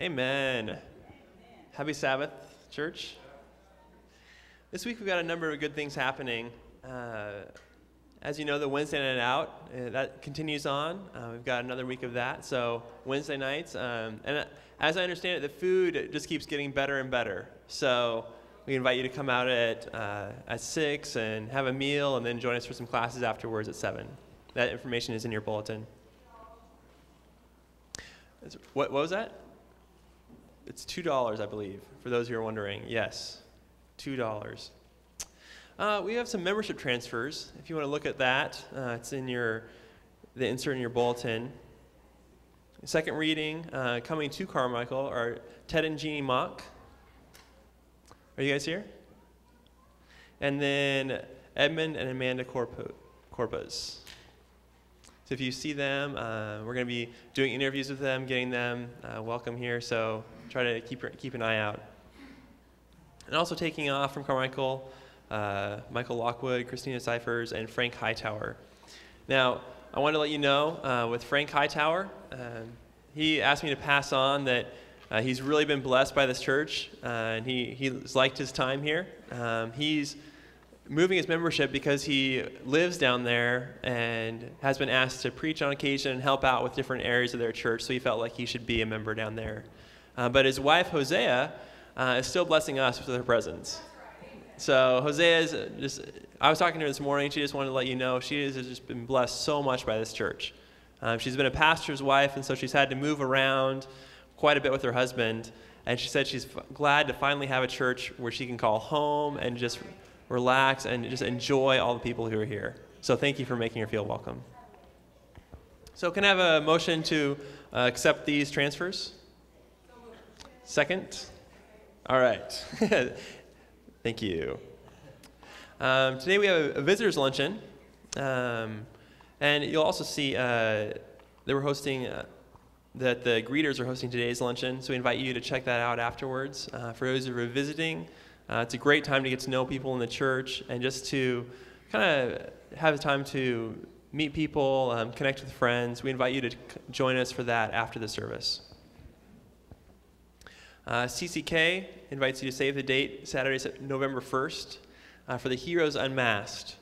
Amen. Happy Sabbath, church. This week we've got a number of good things happening. Uh, as you know, the Wednesday night out uh, that continues on. Uh, we've got another week of that. So Wednesday nights, um, and uh, as I understand it, the food just keeps getting better and better. So we invite you to come out at uh, at six and have a meal, and then join us for some classes afterwards at seven. That information is in your bulletin. What, what was that? It's $2, I believe, for those who are wondering. Yes, $2. Uh, we have some membership transfers. If you want to look at that, uh, it's in your the insert in your bulletin. Second reading, uh, coming to Carmichael, are Ted and Jeannie Mock. Are you guys here? And then Edmund and Amanda Corpus. So if you see them, uh, we're going to be doing interviews with them, getting them uh, welcome here. So try to keep, keep an eye out. And also taking off from Carmichael, uh, Michael Lockwood, Christina Cyphers, and Frank Hightower. Now, I want to let you know uh, with Frank Hightower, um, he asked me to pass on that uh, he's really been blessed by this church, uh, and he, he's liked his time here. Um, he's moving his membership because he lives down there and has been asked to preach on occasion and help out with different areas of their church, so he felt like he should be a member down there. Uh, but his wife, Hosea, uh, is still blessing us with her presence. So Hosea is just, I was talking to her this morning. She just wanted to let you know she has just been blessed so much by this church. Um, she's been a pastor's wife, and so she's had to move around quite a bit with her husband. And she said she's f- glad to finally have a church where she can call home and just relax, and just enjoy all the people who are here. So thank you for making her feel welcome. So, can I have a motion to uh, accept these transfers? Second? All right. thank you. Um, today we have a, visitor's luncheon. Um, and you'll also see uh, they were hosting, uh, that the greeters are hosting today's luncheon. So we invite you to check that out afterwards. Uh, for those who are visiting, uh, it's a great time to get to know people in the church and just to kind of have the time to meet people, um, connect with friends. We invite you to join us for that after the service. Uh, CCK invites you to save the date, Saturday, November 1st, uh, for the Heroes Unmasked.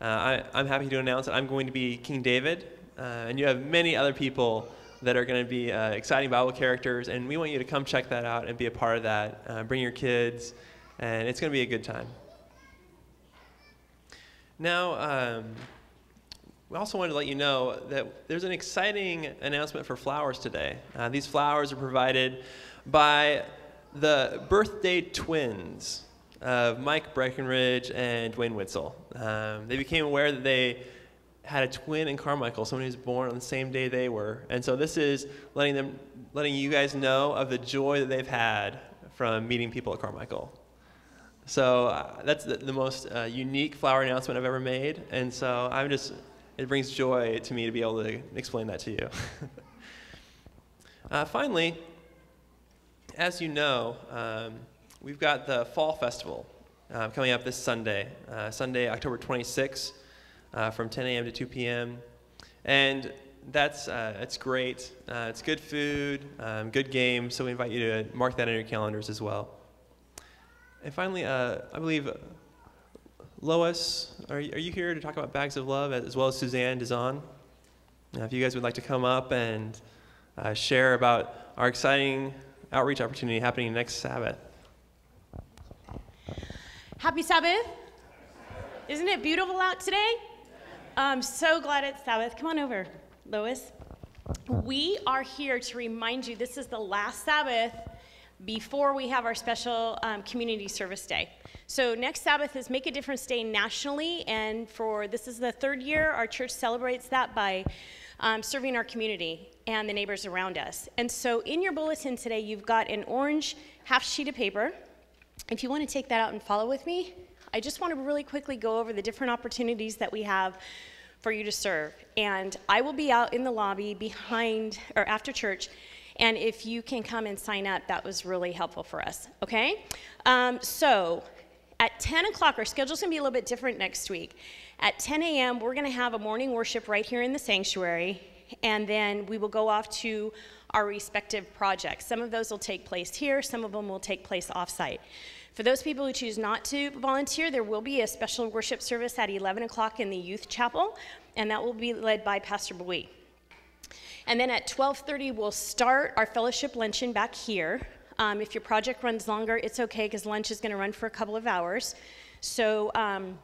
Uh, I, am happy to announce that I'm going to be King David, uh, and you have many other people that are going to be uh, exciting Bible characters, and we want you to come check that out and be a part of that. Uh, bring your kids and it's going to be a good time. Now, um, we also wanted to let you know that there's an exciting announcement for flowers today. Uh, these flowers are provided by the birthday twins of Mike Breckenridge and Dwayne Witzel. Um, they became aware that they had a twin in Carmichael, someone who was born on the same day they were. And so this is letting them, letting you guys know of the joy that they've had from meeting people at Carmichael. So uh, that's the, the most uh, unique flower announcement I've ever made. And so I'm just, it brings joy to me to be able to explain that to you. uh, finally, as you know, um, we've got the Fall Festival uh, coming up this Sunday, uh, Sunday, October 26th, uh, from 10 a.m. to 2 p.m. And that's, that's great. it's good food, um, good games, so we invite you to mark that in your calendars as well. And finally, uh, I believe uh, Lois, are you, are you here to talk about Bags of Love as well as Suzanne Dizon? Uh, if you guys would like to come up and uh, share about our exciting outreach opportunity happening next Sabbath. Happy Sabbath. Isn't it beautiful out today? I'm so glad it's Sabbath. Come on over, Lois. We are here to remind you this is the last Sabbath before we have our special um, community service day. So next Sabbath is Make a Difference Day nationally, and for this is the third year our church celebrates that by um, serving our community and the neighbors around us. And so in your bulletin today, you've got an orange half sheet of paper. If you want to take that out and follow with me, I just want to really quickly go over the different opportunities that we have for you to serve. And I will be out in the lobby behind or after church and if you can come and sign up, that was really helpful for us, okay? Um, so at 10 o'clock, our schedule's gonna be a little bit different next week. At 10 a.m., we're gonna have a morning worship right here in the sanctuary. and then we will go off to our respective projects. Some of those will take place here, some of them will take place offsite. For those people who choose not to volunteer, there will be a special worship service at 11 o'clock in the youth chapel, and that will be led by Pastor Bowie. And then at 12:30, we'll start our fellowship luncheon back here. Um, if your project runs longer, it's okay because lunch is going to run for a couple of hours. So, um,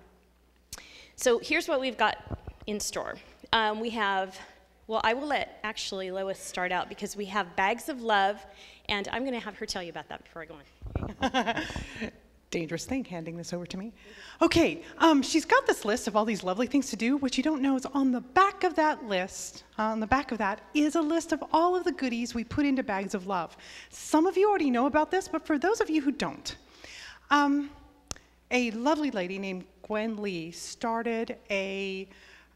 so here's what we've got in store. Um, we have, well, I will let actually Lois start out because we have bags of love, and I'm going to have her tell you about that before I go on. dangerous thing handing this over to me. Okay, um, she's got this list of all these lovely things to do. What you don't know is on the back of that list, on the back of that, is a list of all of the goodies we put into bags of love. Some of you already know about this, but for those of you who don't, um, a lovely lady named Gwen Lee started a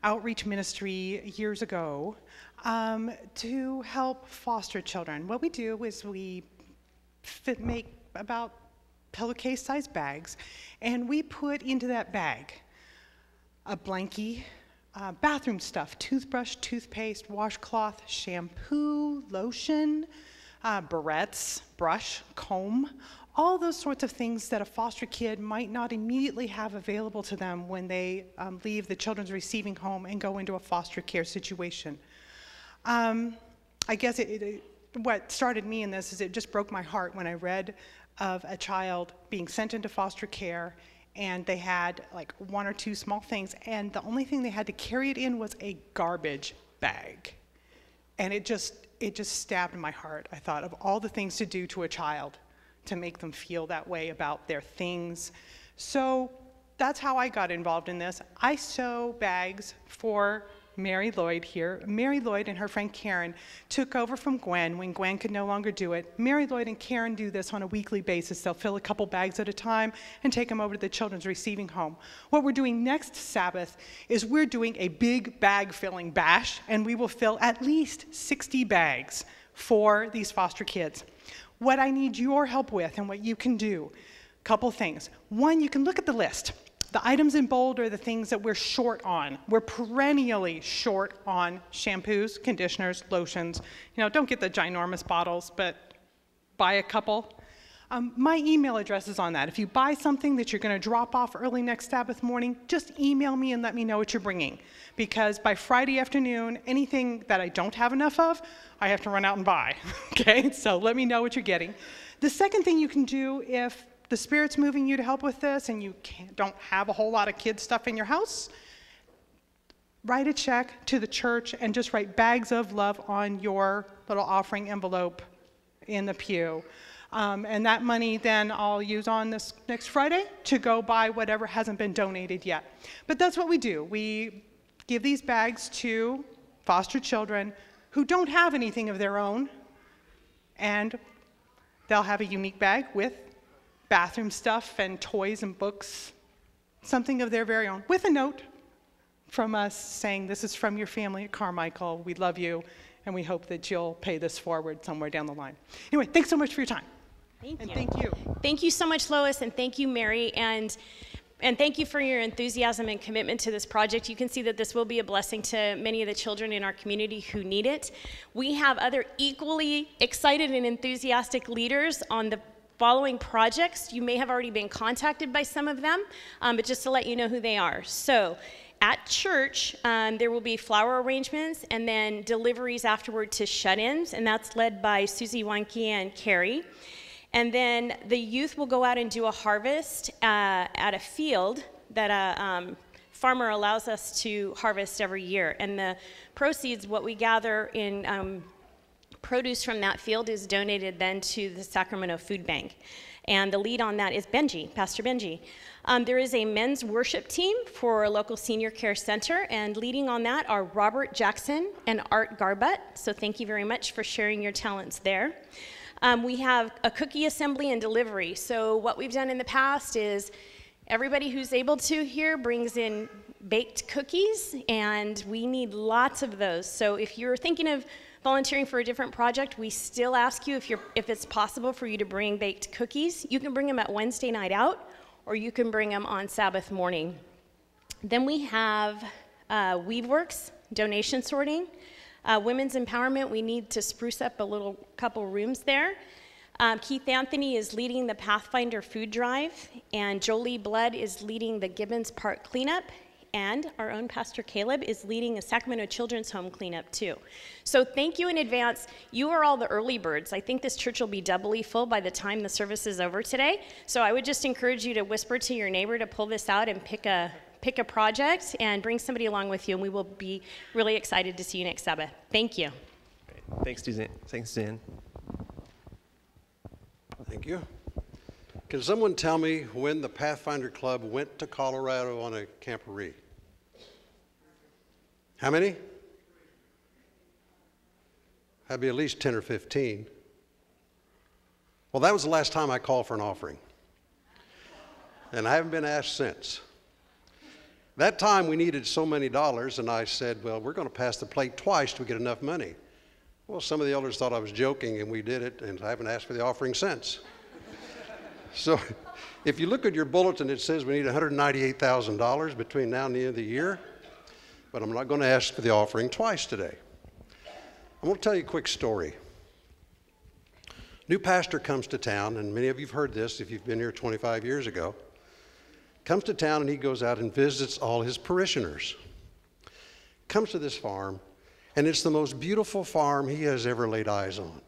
outreach ministry years ago um, to help foster children. What we do is we fit, make about pillowcase sized bags, and we put into that bag a blankie, uh, bathroom stuff, toothbrush, toothpaste, washcloth, shampoo, lotion, uh, barrettes, brush, comb, all those sorts of things that a foster kid might not immediately have available to them when they um, leave the children's receiving home and go into a foster care situation. Um, I guess it, it, what started me in this is it just broke my heart when I read of a child being sent into foster care and they had like one or two small things and the only thing they had to carry it in was a garbage bag. And it just it just stabbed my heart. I thought of all the things to do to a child to make them feel that way about their things. So that's how i got involved in this. I sew bags for Mary Lloyd here. Mary Lloyd and her friend Karen took over from Gwen when Gwen could no longer do it. Mary Lloyd and Karen do this on a weekly basis. They'll fill a couple bags at a time and take them over to the children's receiving home. What we're doing next Sabbath is we're doing a big bag filling bash, and we will fill at least 60 bags for these foster kids. What I need your help with and what you can do, couple things. One, you can look at the list. The items in bold are the things that we're short on. We're perennially short on shampoos, conditioners, lotions. You know, don't get the ginormous bottles, but buy a couple. Um, my email address is on that. If you buy something that you're going to drop off early next Sabbath morning, just email me and let me know what you're bringing. Because by Friday afternoon, anything that I don't have enough of, I have to run out and buy. okay? So let me know what you're getting. The second thing you can do if the Spirit's moving you to help with this and you don't have a whole lot of kid stuff in your house, write a check to the church and just write bags of love on your little offering envelope in the pew. Um, and that money then I'll use on this next Friday to go buy whatever hasn't been donated yet. But that's what we do. We give these bags to foster children who don't have anything of their own, and they'll have a unique bag with bathroom stuff and toys and books, something of their very own, with a note from us saying, This is from your family at Carmichael. We love you, and we hope that you'll pay this forward somewhere down the line. Anyway, thanks so much for your time. Thank and you. thank you. Thank you so much, Lois, and thank you, Mary. And and thank you for your enthusiasm and commitment to this project. You can see that this will be a blessing to many of the children in our community who need it. We have other equally excited and enthusiastic leaders on the following projects. You may have already been contacted by some of them, um, but just to let you know who they are. So, at church, um, there will be flower arrangements and then deliveries afterward to shut ins, and that's led by Susie Wanke and Carrie. And then the youth will go out and do a harvest uh, at a field that a um, farmer allows us to harvest every year. And the proceeds, what we gather in um, produce from that field is donated then to the Sacramento Food Bank. And the lead on that is Benji, Pastor Benji. Um, there is a men's worship team for a local senior care center, and leading on that are Robert Jackson and Art Garbutt. So thank you very much for sharing your talents there. Um, we have a cookie assembly and delivery. So what we've done in the past is everybody who's able to here brings in baked cookies, and we need lots of those. So if you're thinking of volunteering for a different project, we still ask you if, you're, if it's possible for you to bring baked cookies. You can bring them at Wednesday night out, or you can bring them on Sabbath morning. Then we have uh, Weaveworks donation sorting. Uh, women's empowerment, we need to spruce up a little couple rooms there. Um, Keith Anthony is leading the Pathfinder food drive, and Jolie Blood is leading the Gibbons Park cleanup, and our own Pastor Caleb is leading a Sacramento Children's Home cleanup too. So thank you in advance. You are all the early birds. I think this church will be doubly full by the time the service is over today. So I would just encourage you to whisper to your neighbor to pull this out and pick a pick a project and bring somebody along with you, and we will be really excited to see you next Sabbath. Thank you. Great. Thanks, Suzanne. Thanks, Suzanne. Thank you. Can someone tell me when the Pathfinder Club went to Colorado on a camporee? How many? That'd be at least 10 or 15. Well, that was the last time I called for an offering. And I haven't been asked since. That time we needed so many dollars, and I said, Well, we're going to pass the plate twice to get enough money. Well, some of the elders thought I was joking, and we did it, and I haven't asked for the offering since. So if you look at your bulletin, it says we need $198,000 between now and the end of the year, but I'm not going to ask for the offering twice today. I'm going to tell you a quick story. New pastor comes to town, and many of you have heard this if you've been here 25 years ago. Comes to town and he goes out and visits all his parishioners. Comes to this farm, and it's the most beautiful farm he has ever laid eyes on.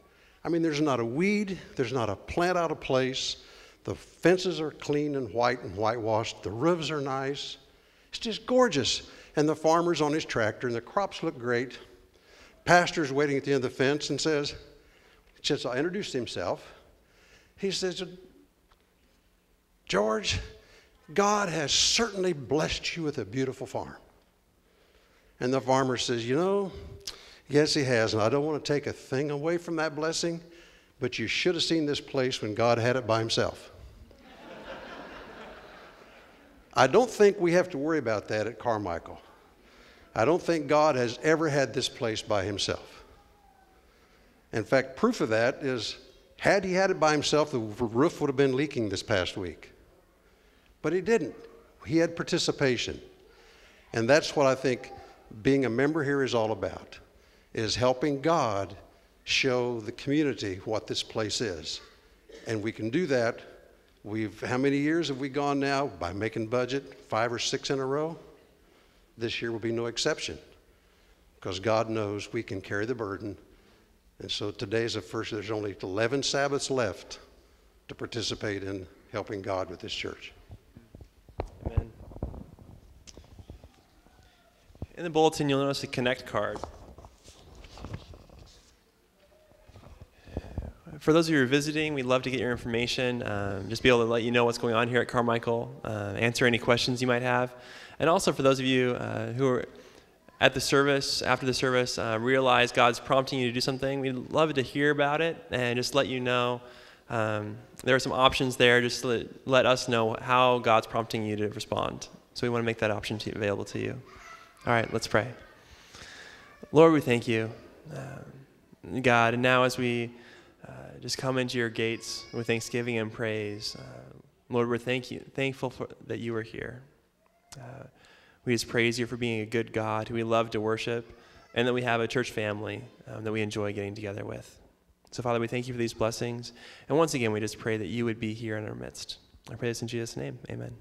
I mean, there's not a weed, there's not a plant out of place. The fences are clean and white and whitewashed. The roofs are nice. It's just gorgeous. And the farmer's on his tractor, and the crops look great. Pastor's waiting at the end of the fence and says, just I introduced himself. He says, George, God has certainly blessed you with a beautiful farm. And the farmer says, You know, yes, he has. And I don't want to take a thing away from that blessing, but you should have seen this place when God had it by himself. I don't think we have to worry about that at Carmichael. I don't think God has ever had this place by himself. In fact, proof of that is had he had it by himself, the roof would have been leaking this past week. But he didn't. He had participation. And that's what I think being a member here is all about is helping God show the community what this place is. And we can do that. We've how many years have we gone now by making budget? 5 or 6 in a row. This year will be no exception. Because God knows we can carry the burden. And so today's the first there's only 11 Sabbaths left to participate in helping God with this church. Amen. In the bulletin, you'll notice a connect card. For those of you who are visiting, we'd love to get your information, um, just be able to let you know what's going on here at Carmichael, uh, answer any questions you might have. And also for those of you uh, who are at the service, after the service, uh, realize God's prompting you to do something, we'd love to hear about it and just let you know. Um, there are some options there. Just let, let us know how God's prompting you to respond. So we want to make that option to, available to you. All right, let's pray. Lord, we thank you, uh, God. And now as we just come into your gates with thanksgiving and praise, uh, Lord, we're thank you, thankful for, that you are here. Uh, we just praise you for being a good God who we love to worship, and that we have a church family um, that we enjoy getting together with. So, Father, we thank you for these blessings. And once again, we just pray that you would be here in our midst. I pray this in Jesus' name. Amen.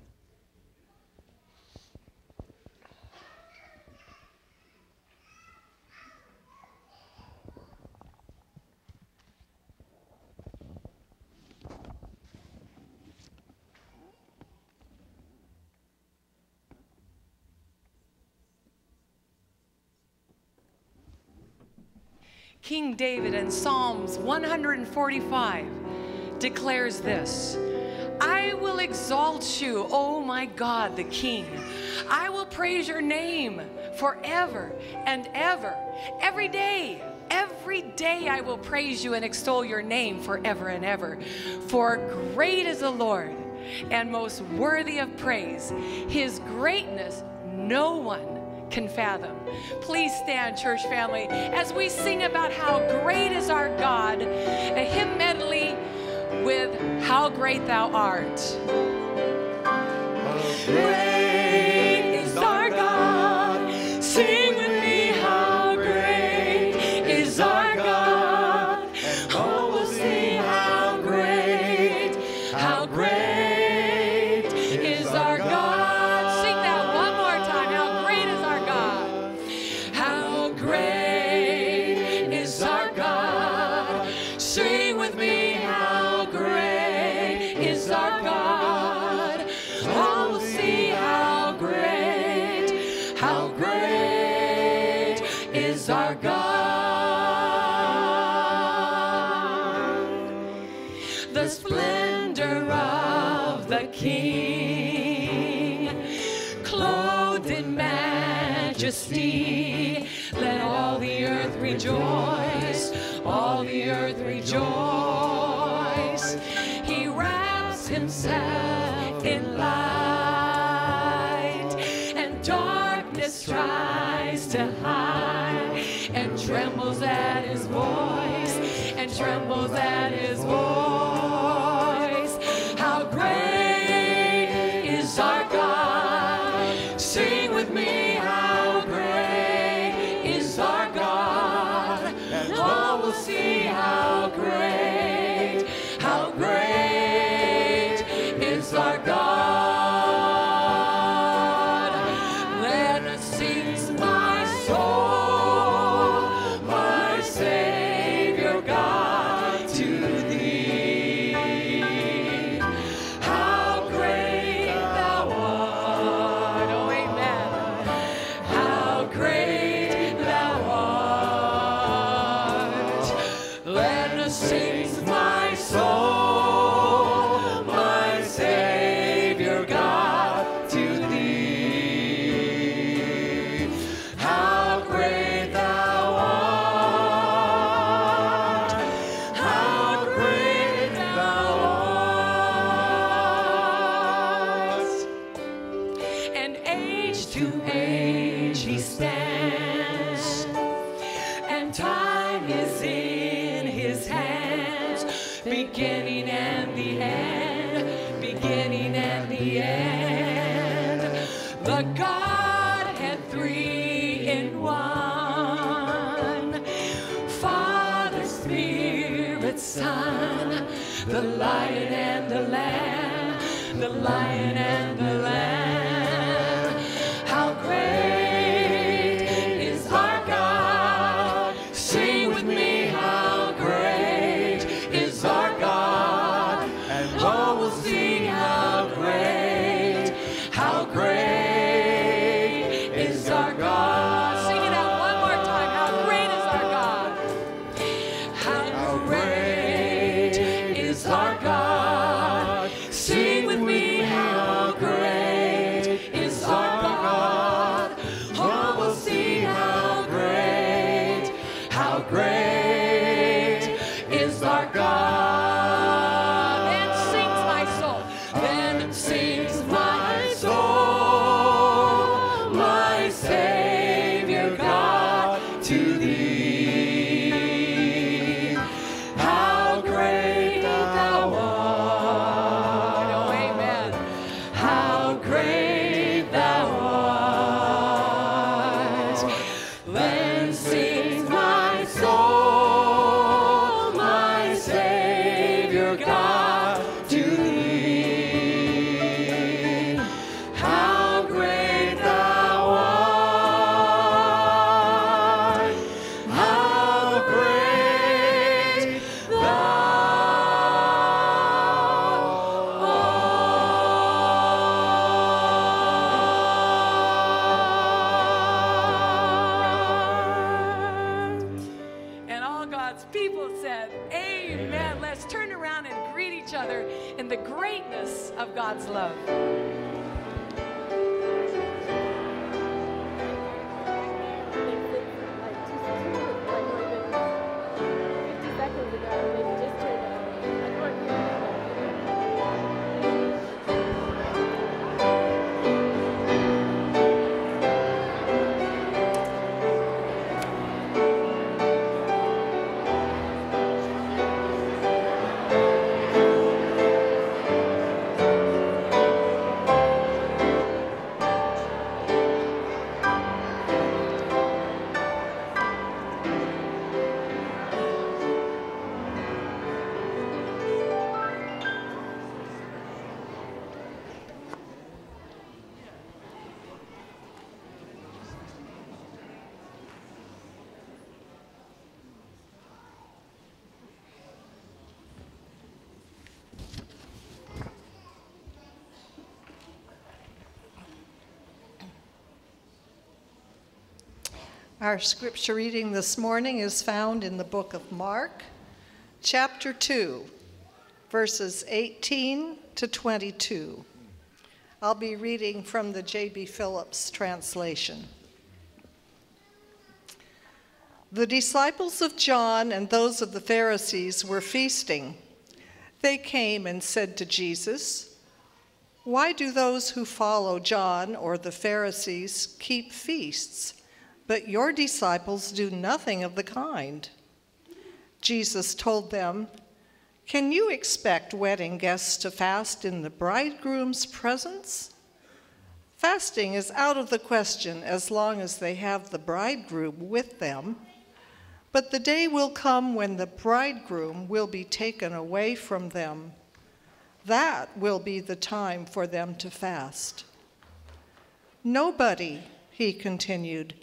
King David in Psalms 145 declares this I will exalt you, O my God, the King. I will praise your name forever and ever. Every day, every day I will praise you and extol your name forever and ever. For great is the Lord and most worthy of praise. His greatness no one can fathom. Please stand, church family, as we sing about how great is our God, a hymn medley with How Great Thou Art. Trembles at his voice. Our scripture reading this morning is found in the book of Mark, chapter 2, verses 18 to 22. I'll be reading from the J.B. Phillips translation. The disciples of John and those of the Pharisees were feasting. They came and said to Jesus, Why do those who follow John or the Pharisees keep feasts, but your disciples do nothing of the kind? Jesus told them, Can you expect wedding guests to fast in the bridegroom's presence? Fasting is out of the question as long as they have the bridegroom with them. But the day will come when the bridegroom will be taken away from them. That will be the time for them to fast. Nobody, he continued,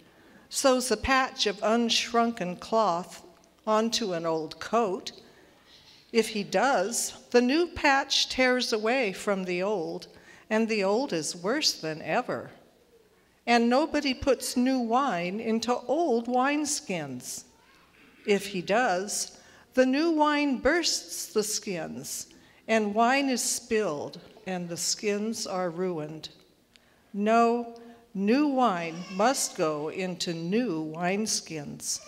sews a patch of unshrunken cloth onto an old coat. If he does, the new patch tears away from the old, and the old is worse than ever. And nobody puts new wine into old wineskins. If he does, the new wine bursts the skins, and wine is spilled, and the skins are ruined. No, new wine must go into new wineskins.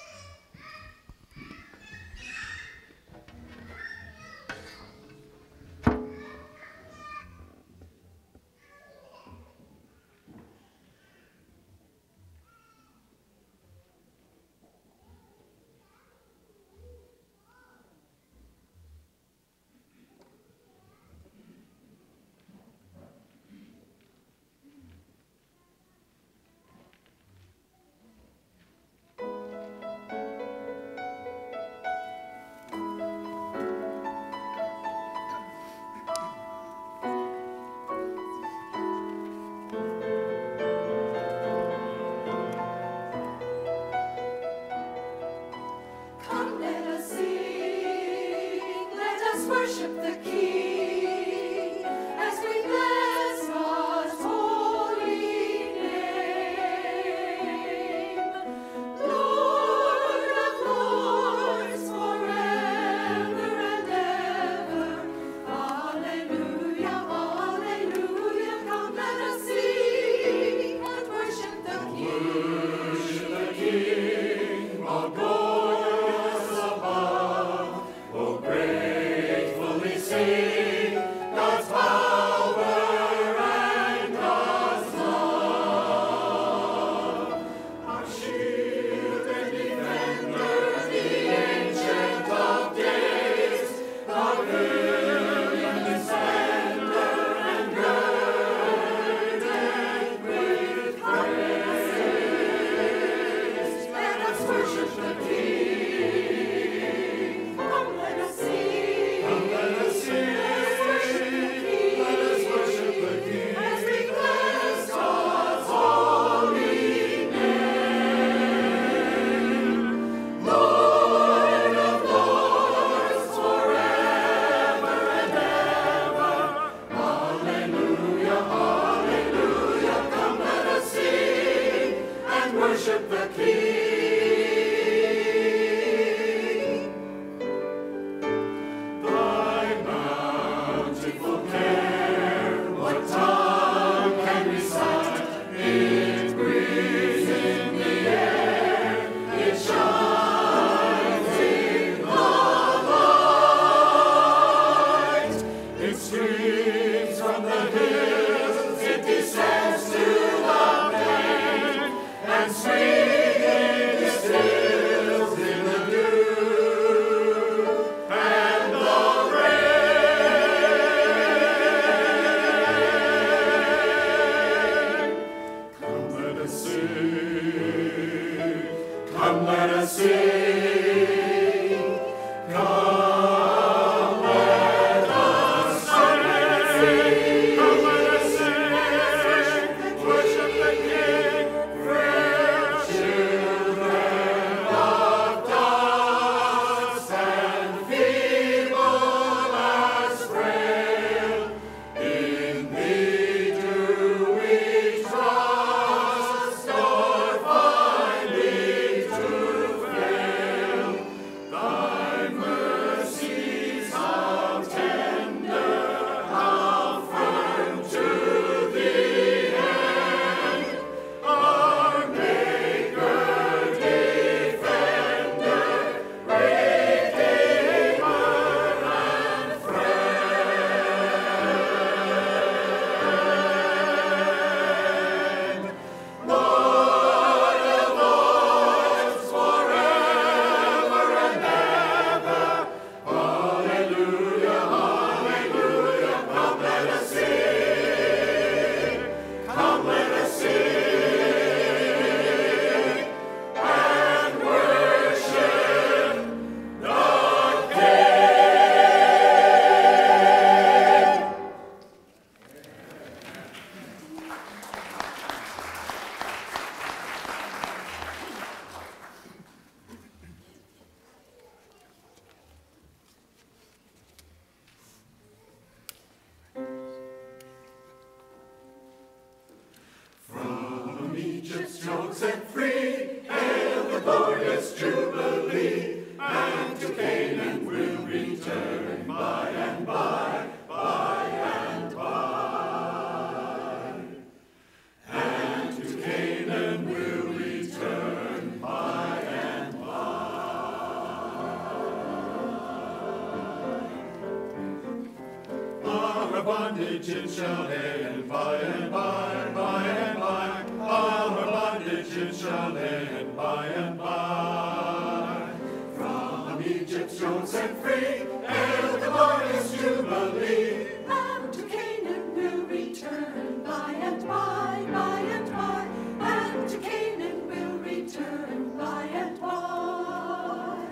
it shall end, by and by, by and by. Our bondage it shall end, by and by. From Egypt's throne set free, hail the glorious jubilee. And to Canaan we'll return, by and by, by and by. To Canaan we'll return, by and by.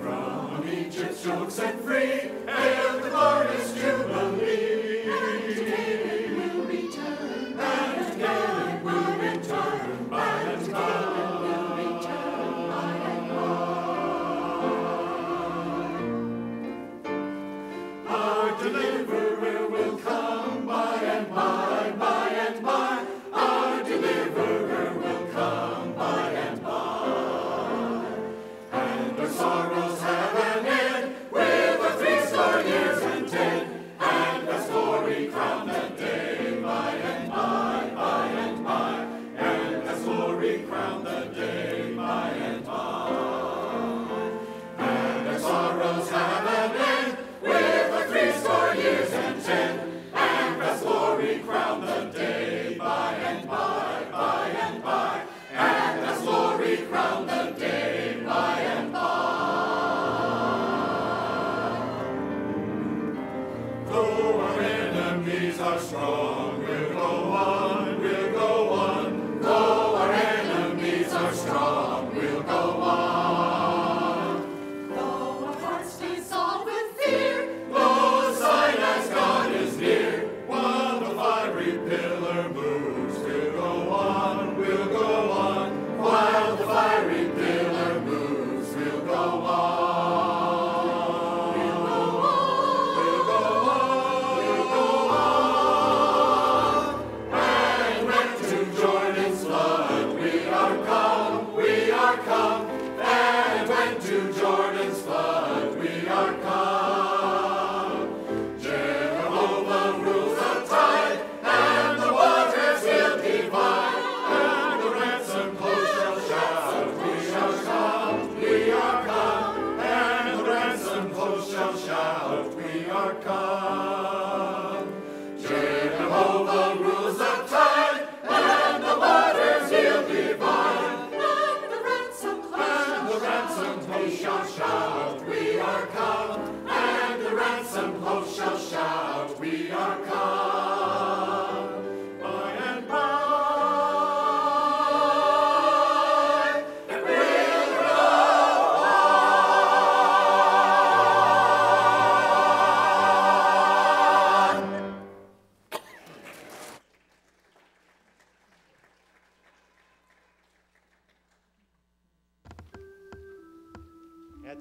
From Egypt's set free.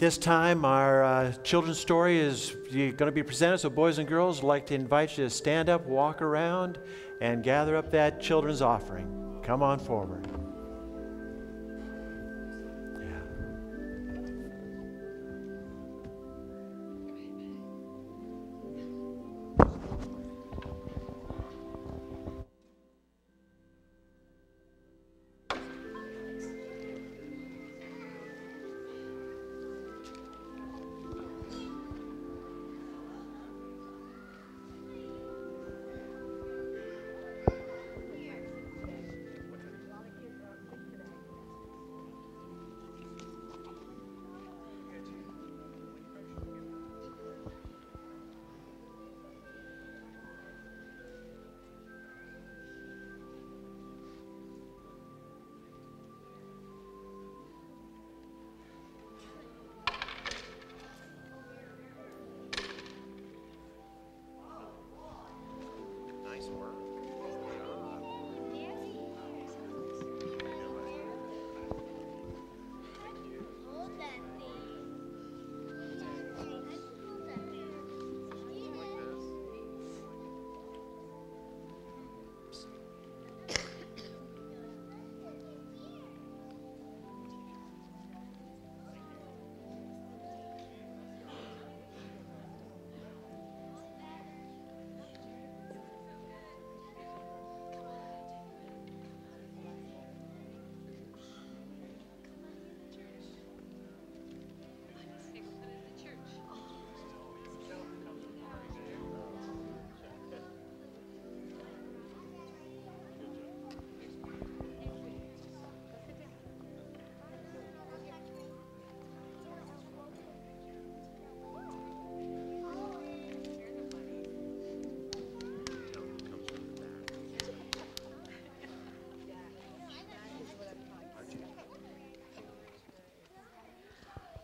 this time, our uh, children's story is going to be presented. So, boys and girls, I'd like to invite you to stand up, walk around, and gather up that children's offering. Come on forward.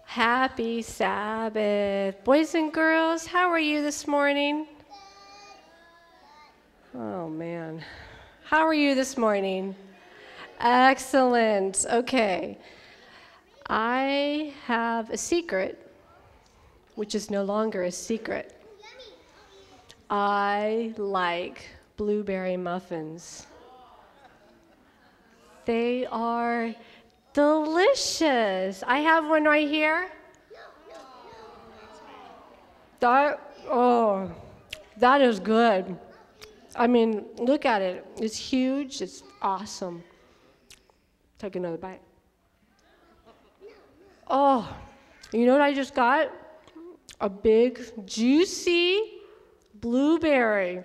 Happy Sabbath. Boys and girls, how are you this morning? Oh, man. How are you this morning? Excellent. Okay. I have a secret, which is no longer a secret. I like blueberry muffins. They are delicious. I have one right here. That, oh, that is good. I mean, look at it. It's huge. It's awesome. Take another bite. Oh, you know what I just got? A big, juicy blueberry.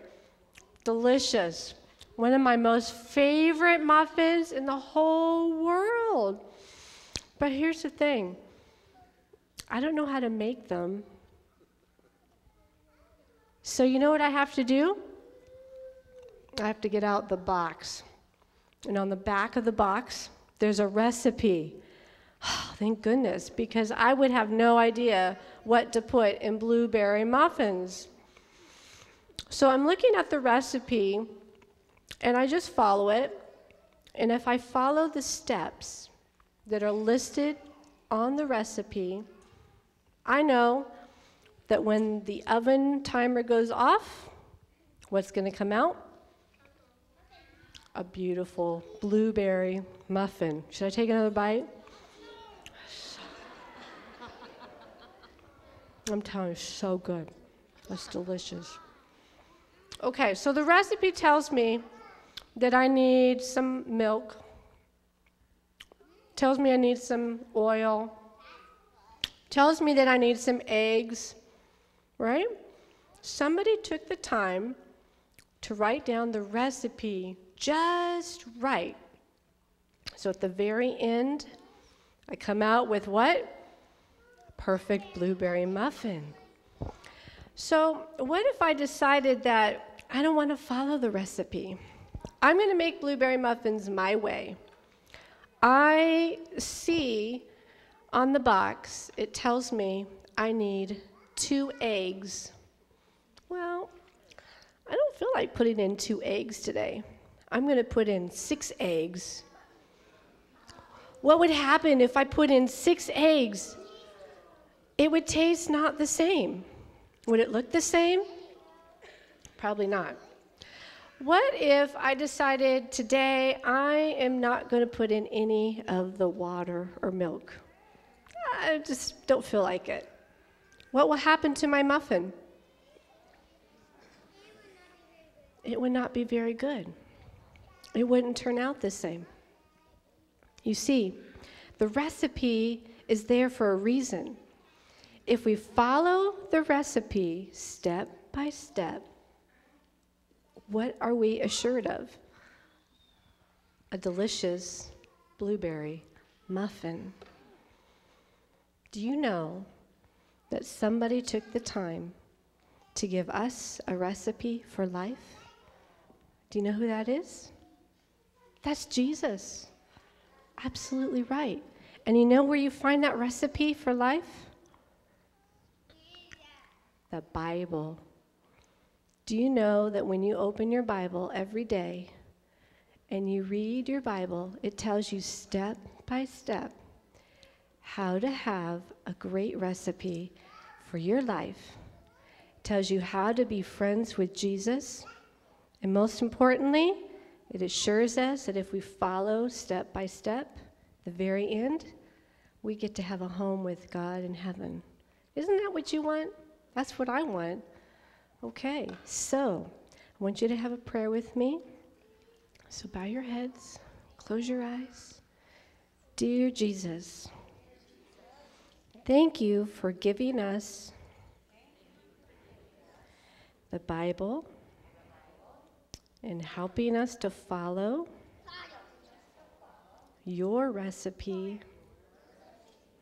Delicious. One of my most favorite muffins in the whole world. But here's the thing I don't know how to make them. So, you know what I have to do? I have to get out the box. And on the back of the box, there's a recipe. Oh, thank goodness, because I would have no idea what to put in blueberry muffins. So I'm looking at the recipe and I just follow it. And if I follow the steps that are listed on the recipe, I know that when the oven timer goes off, what's going to come out? A beautiful blueberry muffin. Should I take another bite? I'm telling you, so good. That's delicious. Okay, so the recipe tells me that I need some milk, tells me I need some oil, tells me that I need some eggs, right? Somebody took the time to write down the recipe just right. So at the very end, I come out with what? Perfect blueberry muffin. So, what if I decided that I don't want to follow the recipe? I'm going to make blueberry muffins my way. I see on the box, it tells me I need two eggs. Well, I don't feel like putting in two eggs today. I'm going to put in six eggs. What would happen if I put in six eggs? It would taste not the same. Would it look the same? Probably not. What if I decided today I am not going to put in any of the water or milk? I just don't feel like it. What will happen to my muffin? It would not be very good. It wouldn't turn out the same. You see, the recipe is there for a reason. If we follow the recipe step by step, what are we assured of? A delicious blueberry muffin. Do you know that somebody took the time to give us a recipe for life? Do you know who that is? That's Jesus. Absolutely right. And you know where you find that recipe for life? The Bible. Do you know that when you open your Bible every day and you read your Bible, it tells you step by step how to have a great recipe for your life? It tells you how to be friends with Jesus. And most importantly, it assures us that if we follow step by step, the very end, we get to have a home with God in heaven. Isn't that what you want? That's what I want. Okay, so I want you to have a prayer with me. So bow your heads, close your eyes. Dear Jesus, thank you for giving us the Bible and helping us to follow your recipe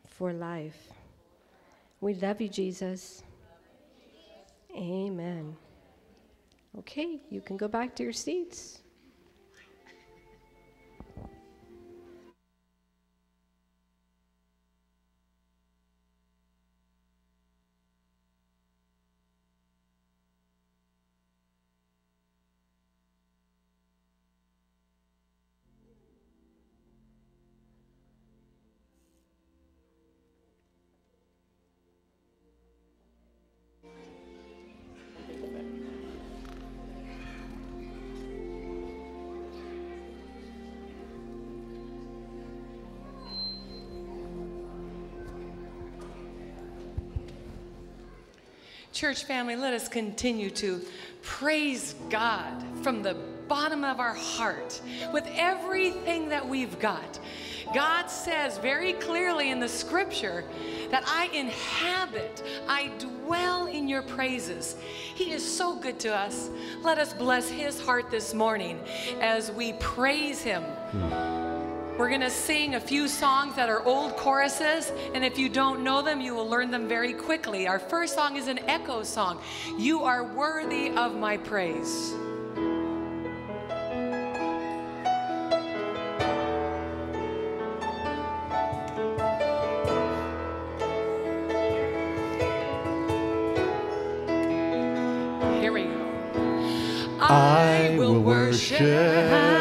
for life. We love you, Jesus. Amen. Okay, you can go back to your seats. Church family, let us continue to praise God from the bottom of our heart with everything that we've got. God says very clearly in the scripture that I inhabit, I dwell in your praises. He is so good to us. Let us bless his heart this morning as we praise him. Hmm. We're going to sing a few songs that are old choruses, and if you don't know them, you will learn them very quickly. Our first song is an echo song You are worthy of my praise. Here we go. I will worship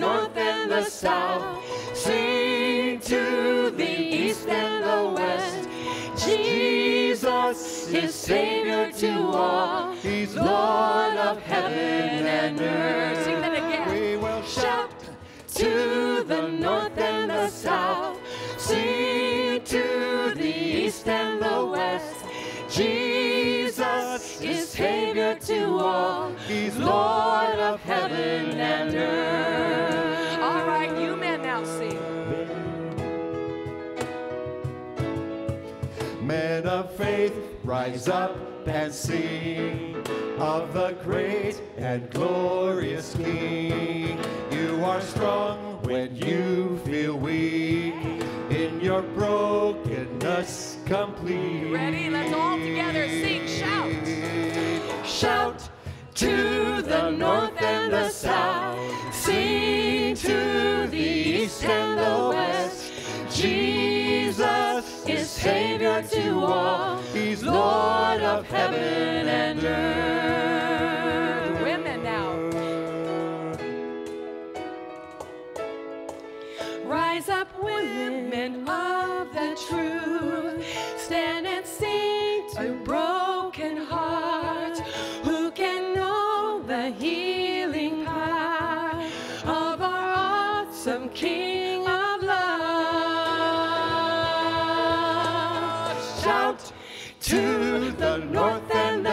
north and the south. Sing to the east and the west. Jesus is Savior to all. He's Lord of heaven and earth. Sing that again. We will shout to the north and the south. Sing to the east and the west. Jesus is Savior to all. He's Lord of heaven and earth. Of faith, rise up and sing of the great and glorious King. You are strong when you feel weak, in your brokenness complete. Ready? Let's all together sing, shout. Shout to the north and the south, sing to the east and the west. Jesus is Savior to all. He's Lord of heaven and earth. Women now. Rise up, women of the truth. Stand and sing to broad.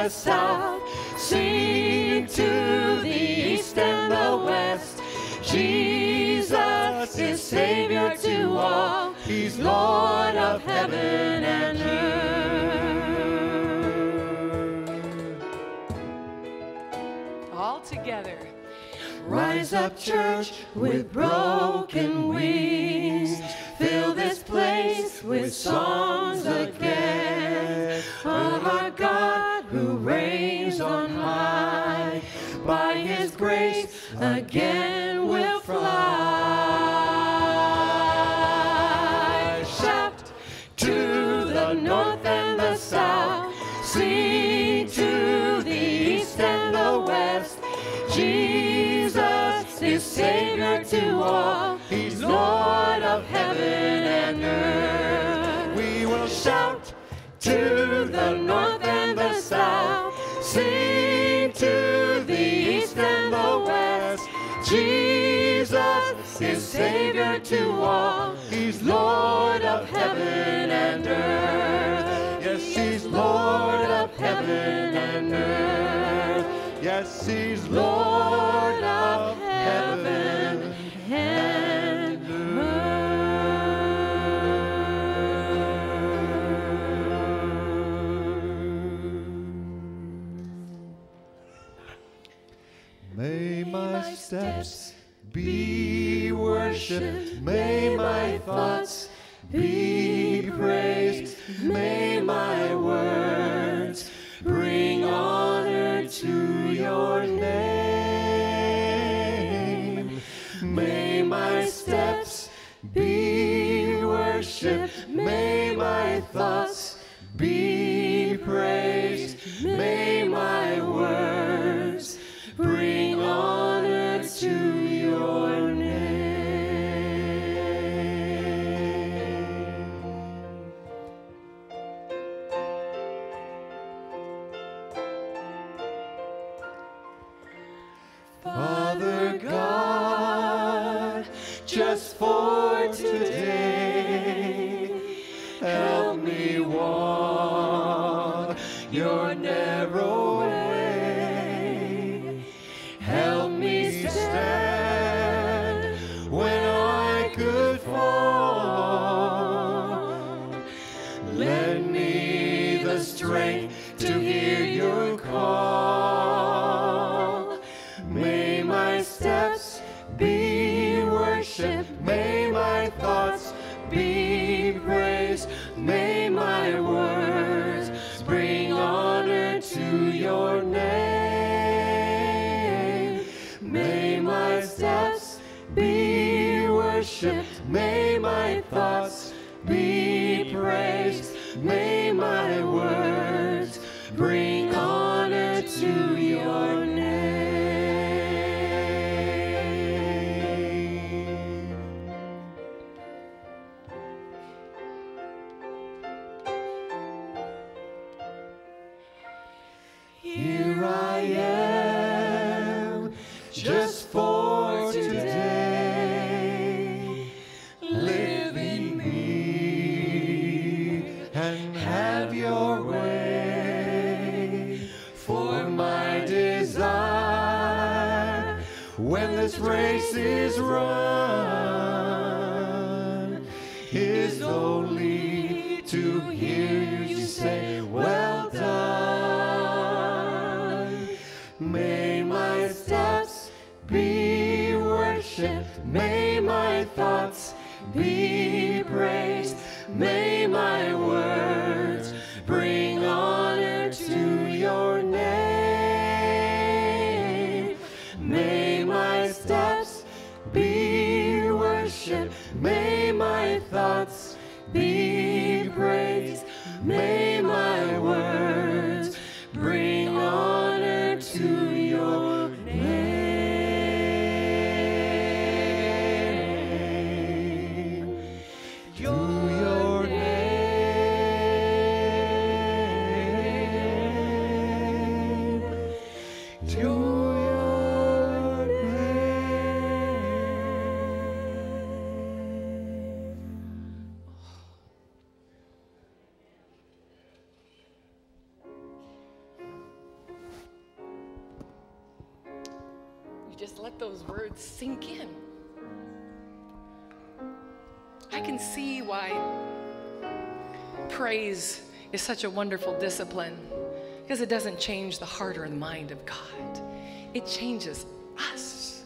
The south, sing to the east and the west. Jesus is Savior to all, He's Lord of heaven and earth. All together. Rise up, church, with broken wings. Fill this place with songs again of our God reigns on high. By his grace again we'll fly. Shout to the north and the south. Sing to the east and the west. Jesus is Savior to all. He's Lord of heaven and earth. We will shout to the north south. Sing to the east and the west. Jesus is Savior to all. He's Lord of heaven and earth. Yes, He's Lord of heaven and earth. Yes, He's Lord steps be worshipped. May my thoughts such a wonderful discipline because it doesn't change the heart or the mind of God, it changes us.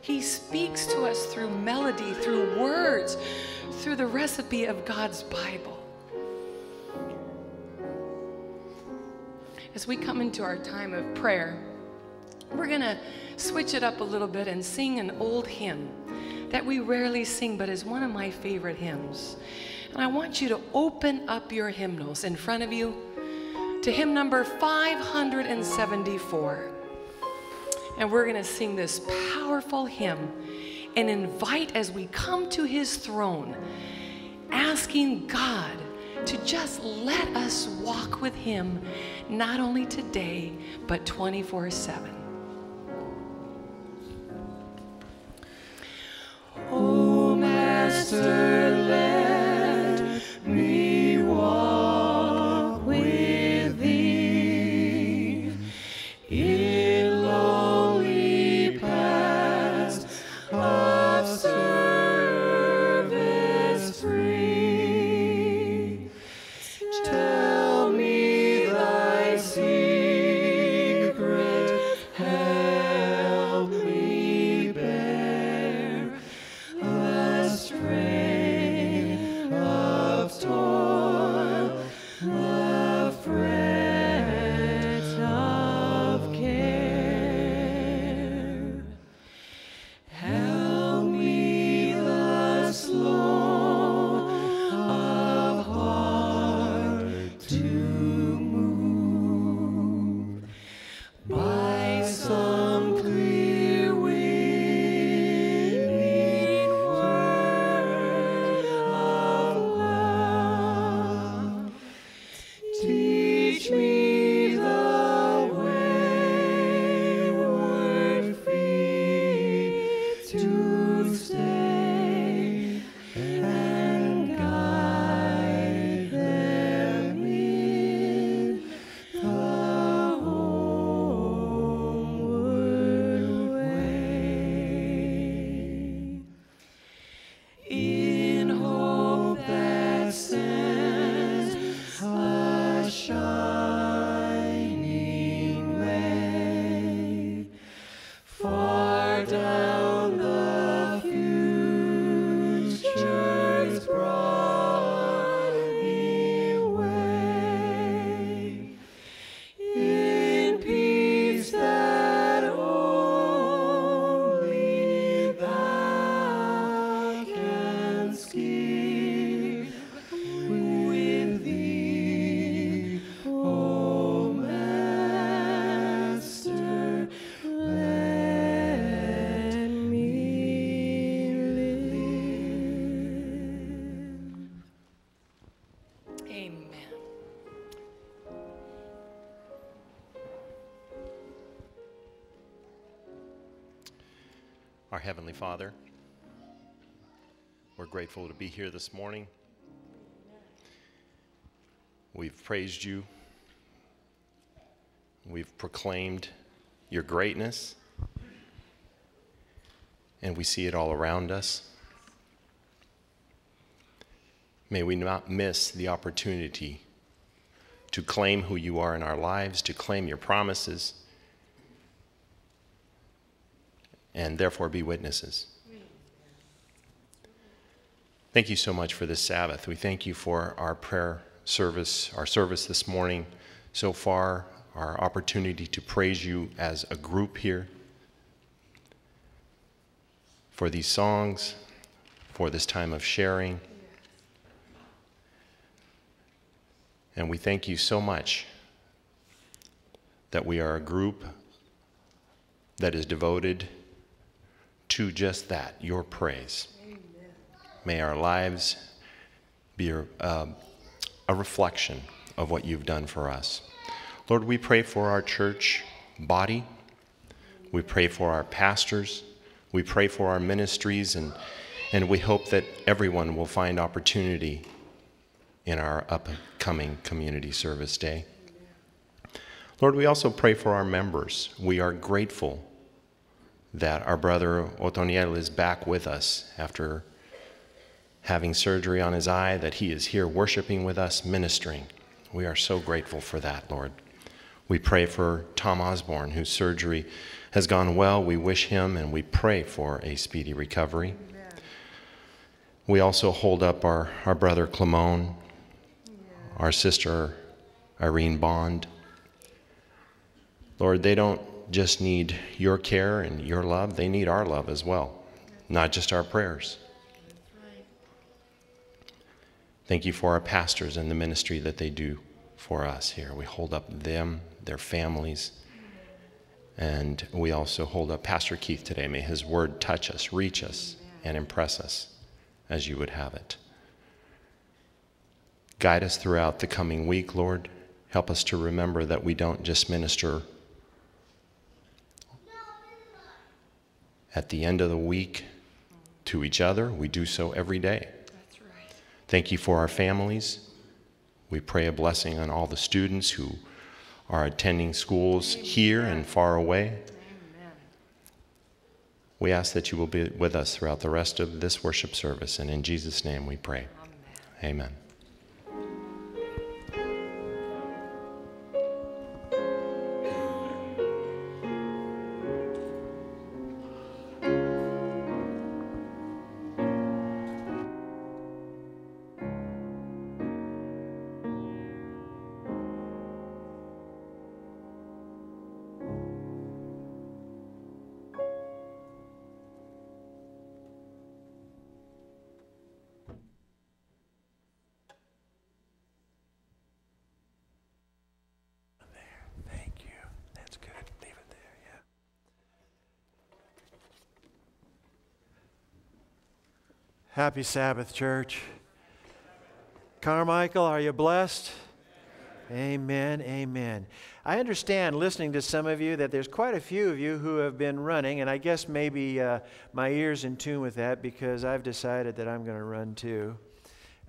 He speaks to us through melody, through words, through the recipe of God's Bible. As we come into our time of prayer, we're going to switch it up a little bit and sing an old hymn that we rarely sing, but is one of my favorite hymns. And I want you to open up your hymnals in front of you to hymn number 574. And we're going to sing this powerful hymn and invite as we come to his throne, asking God to just let us walk with him, not only today, but 24 7. O Master, Our Heavenly Father, we're grateful to be here this morning. We've praised you. We've proclaimed your greatness. And we see it all around us. May we not miss the opportunity to claim who you are in our lives, to claim your promises, and therefore be witnesses. Thank you so much for this Sabbath. We thank you for our prayer service, our service this morning so far, our opportunity to praise you as a group here, for these songs, for this time of sharing. And we thank you so much that we are a group that is devoted to just that, your praise. May our lives be a, um, a reflection of what you've done for us. Lord, we pray for our church body. We pray for our pastors. We pray for our ministries, and, and we hope that everyone will find opportunity in our upcoming community service day. Lord, we also pray for our members. We are grateful that our brother Otoniel is back with us after having surgery on his eye, that he is here worshiping with us, ministering. We are so grateful for that, Lord. We pray for Tom Osborne, whose surgery has gone well. We wish him and we pray for a speedy recovery. Amen. We also hold up our, our brother Clemone, yeah. our sister Irene Bond. Lord, they don't just need your care and your love, they need our love as well, not just our prayers. Thank you for our pastors and the ministry that they do for us here. We hold up them, their families, and we also hold up Pastor Keith today. May his word touch us, reach us, and impress us as you would have it. Guide us throughout the coming week, Lord. Help us to remember that we don't just minister at the end of the week to each other, we do so every day. Thank you for our families. We pray a blessing on all the students who are attending schools here and far away. We ask that you will be with us throughout the rest of this worship service, and in Jesus' name we pray. Amen. Amen. Happy Sabbath, church. Carmichael, are you blessed? Amen, amen. I understand, listening to some of you, that there's quite a few of you who have been running, and I guess maybe uh, my ear's in tune with that because I've decided that I'm going to run too.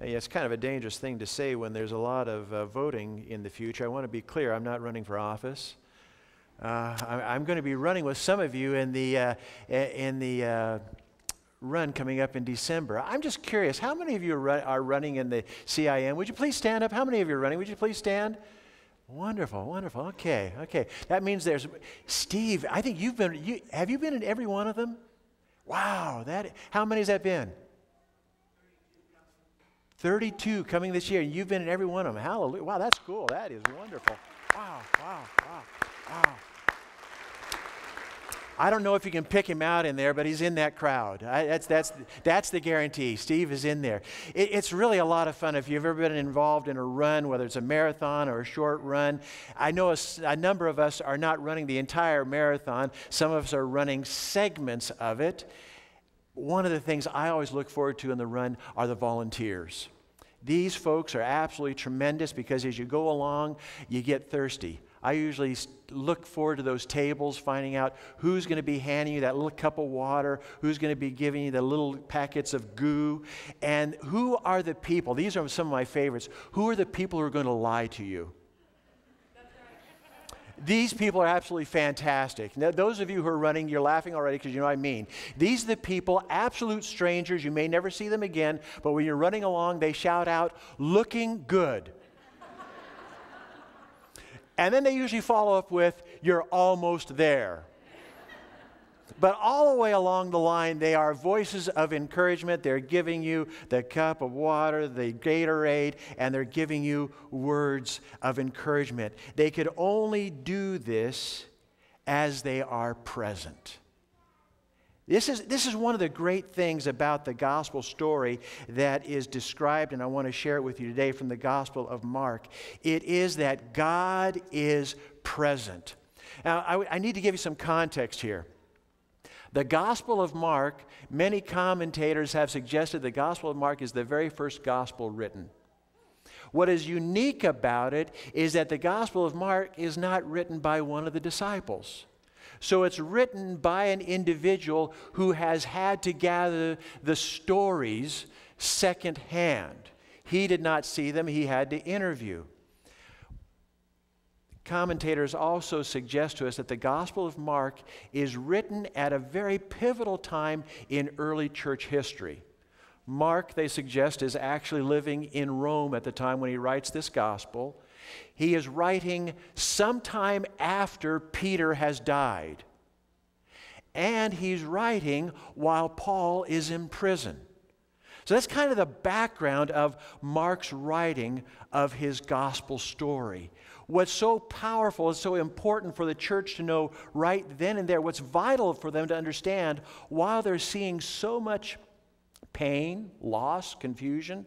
Uh, yeah, it's kind of a dangerous thing to say when there's a lot of uh, voting in the future. I want to be clear, I'm not running for office. Uh, I, am going to be running with some of you in the, uh, in the uh, run coming up in December. I'm just curious, how many of you are, running in the CIM? Would you please stand up? How many of you are running? Would you please stand? Wonderful, wonderful. Okay, okay. That means there's Steve. I think you've been. You, have you been in every one of them? Wow. That. How many has that been? 32 coming this year, and you've been in every one of them. Hallelujah. Wow, that's cool. That is wonderful. Wow, wow, wow, wow. I don't know if you can pick him out in there, but he's in that crowd. I, that's, that's, that's the guarantee. Steve is in there. It, it's really a lot of fun if you've ever been involved in a run, whether it's a marathon or a short run. I know a, a number of us are not running the entire marathon, some of us are running segments of it. One of the things I always look forward to in the run are the volunteers. These folks are absolutely tremendous because as you go along, you get thirsty. I usually look forward to those tables, finding out who's going to be handing you that little cup of water, who's going to be giving you the little packets of goo, and who are the people. These are some of my favorites. Who are the people who are going to lie to you? These people are absolutely fantastic. Now, those of you who are running, you're laughing already because you know what I mean. These are the people, absolute strangers. You may never see them again, but when you're running along, they shout out, looking good. And then they usually follow up with, You're almost there. But all the way along the line, they are voices of encouragement. They're giving you the cup of water, the Gatorade, and they're giving you words of encouragement. They could only do this as they are present. This is, this is one of the great things about the gospel story that is described, and I want to share it with you today from the Gospel of Mark. It is that God is present. Now, I, I need to give you some context here. The Gospel of Mark, many commentators have suggested the Gospel of Mark is the very first gospel written. What is unique about it is that the Gospel of Mark is not written by one of the disciples. So it's written by an individual who has had to gather the stories secondhand. He did not see them, he had to interview. Commentators also suggest to us that the Gospel of Mark is written at a very pivotal time in early church history. Mark, they suggest, is actually living in Rome at the time when he writes this Gospel. He is writing sometime after Peter has died. And he's writing while Paul is in prison. So that's kind of the background of Mark's writing of his gospel story. What's so powerful and so important for the church to know right then and there, what's vital for them to understand while they're seeing so much pain, loss, confusion,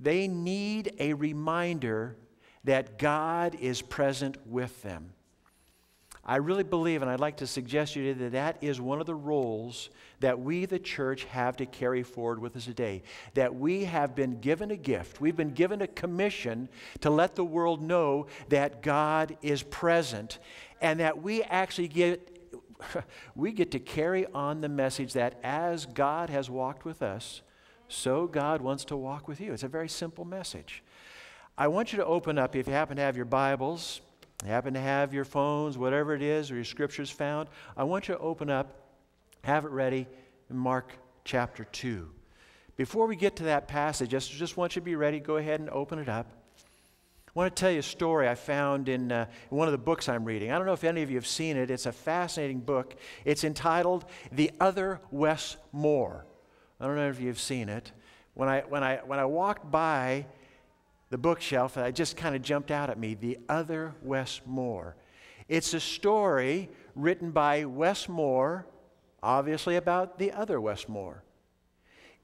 they need a reminder that God is present with them. I really believe, and I'd like to suggest to you that that is one of the roles that we, the church, have to carry forward with us today. That we have been given a gift, we've been given a commission to let the world know that God is present, and that we actually get. We get to carry on the message that as God has walked with us, so God wants to walk with you. It's a very simple message. I want you to open up, if you happen to have your Bibles, happen to have your phones, whatever it is, or your scriptures found, I want you to open up, have it ready, Mark chapter 2. Before we get to that passage, just, just want you to be ready. Go ahead and open it up. I want to tell you a story I found in, uh, in one of the books I'm reading. I don't know if any of you have seen it. It's a fascinating book. It's entitled The Other Wes Moore. I don't know if you've seen it. When I, when I, when I walked by the bookshelf, it just kind of jumped out at me The Other Wes Moore. It's a story written by Wes Moore, obviously about the other Wes Moore.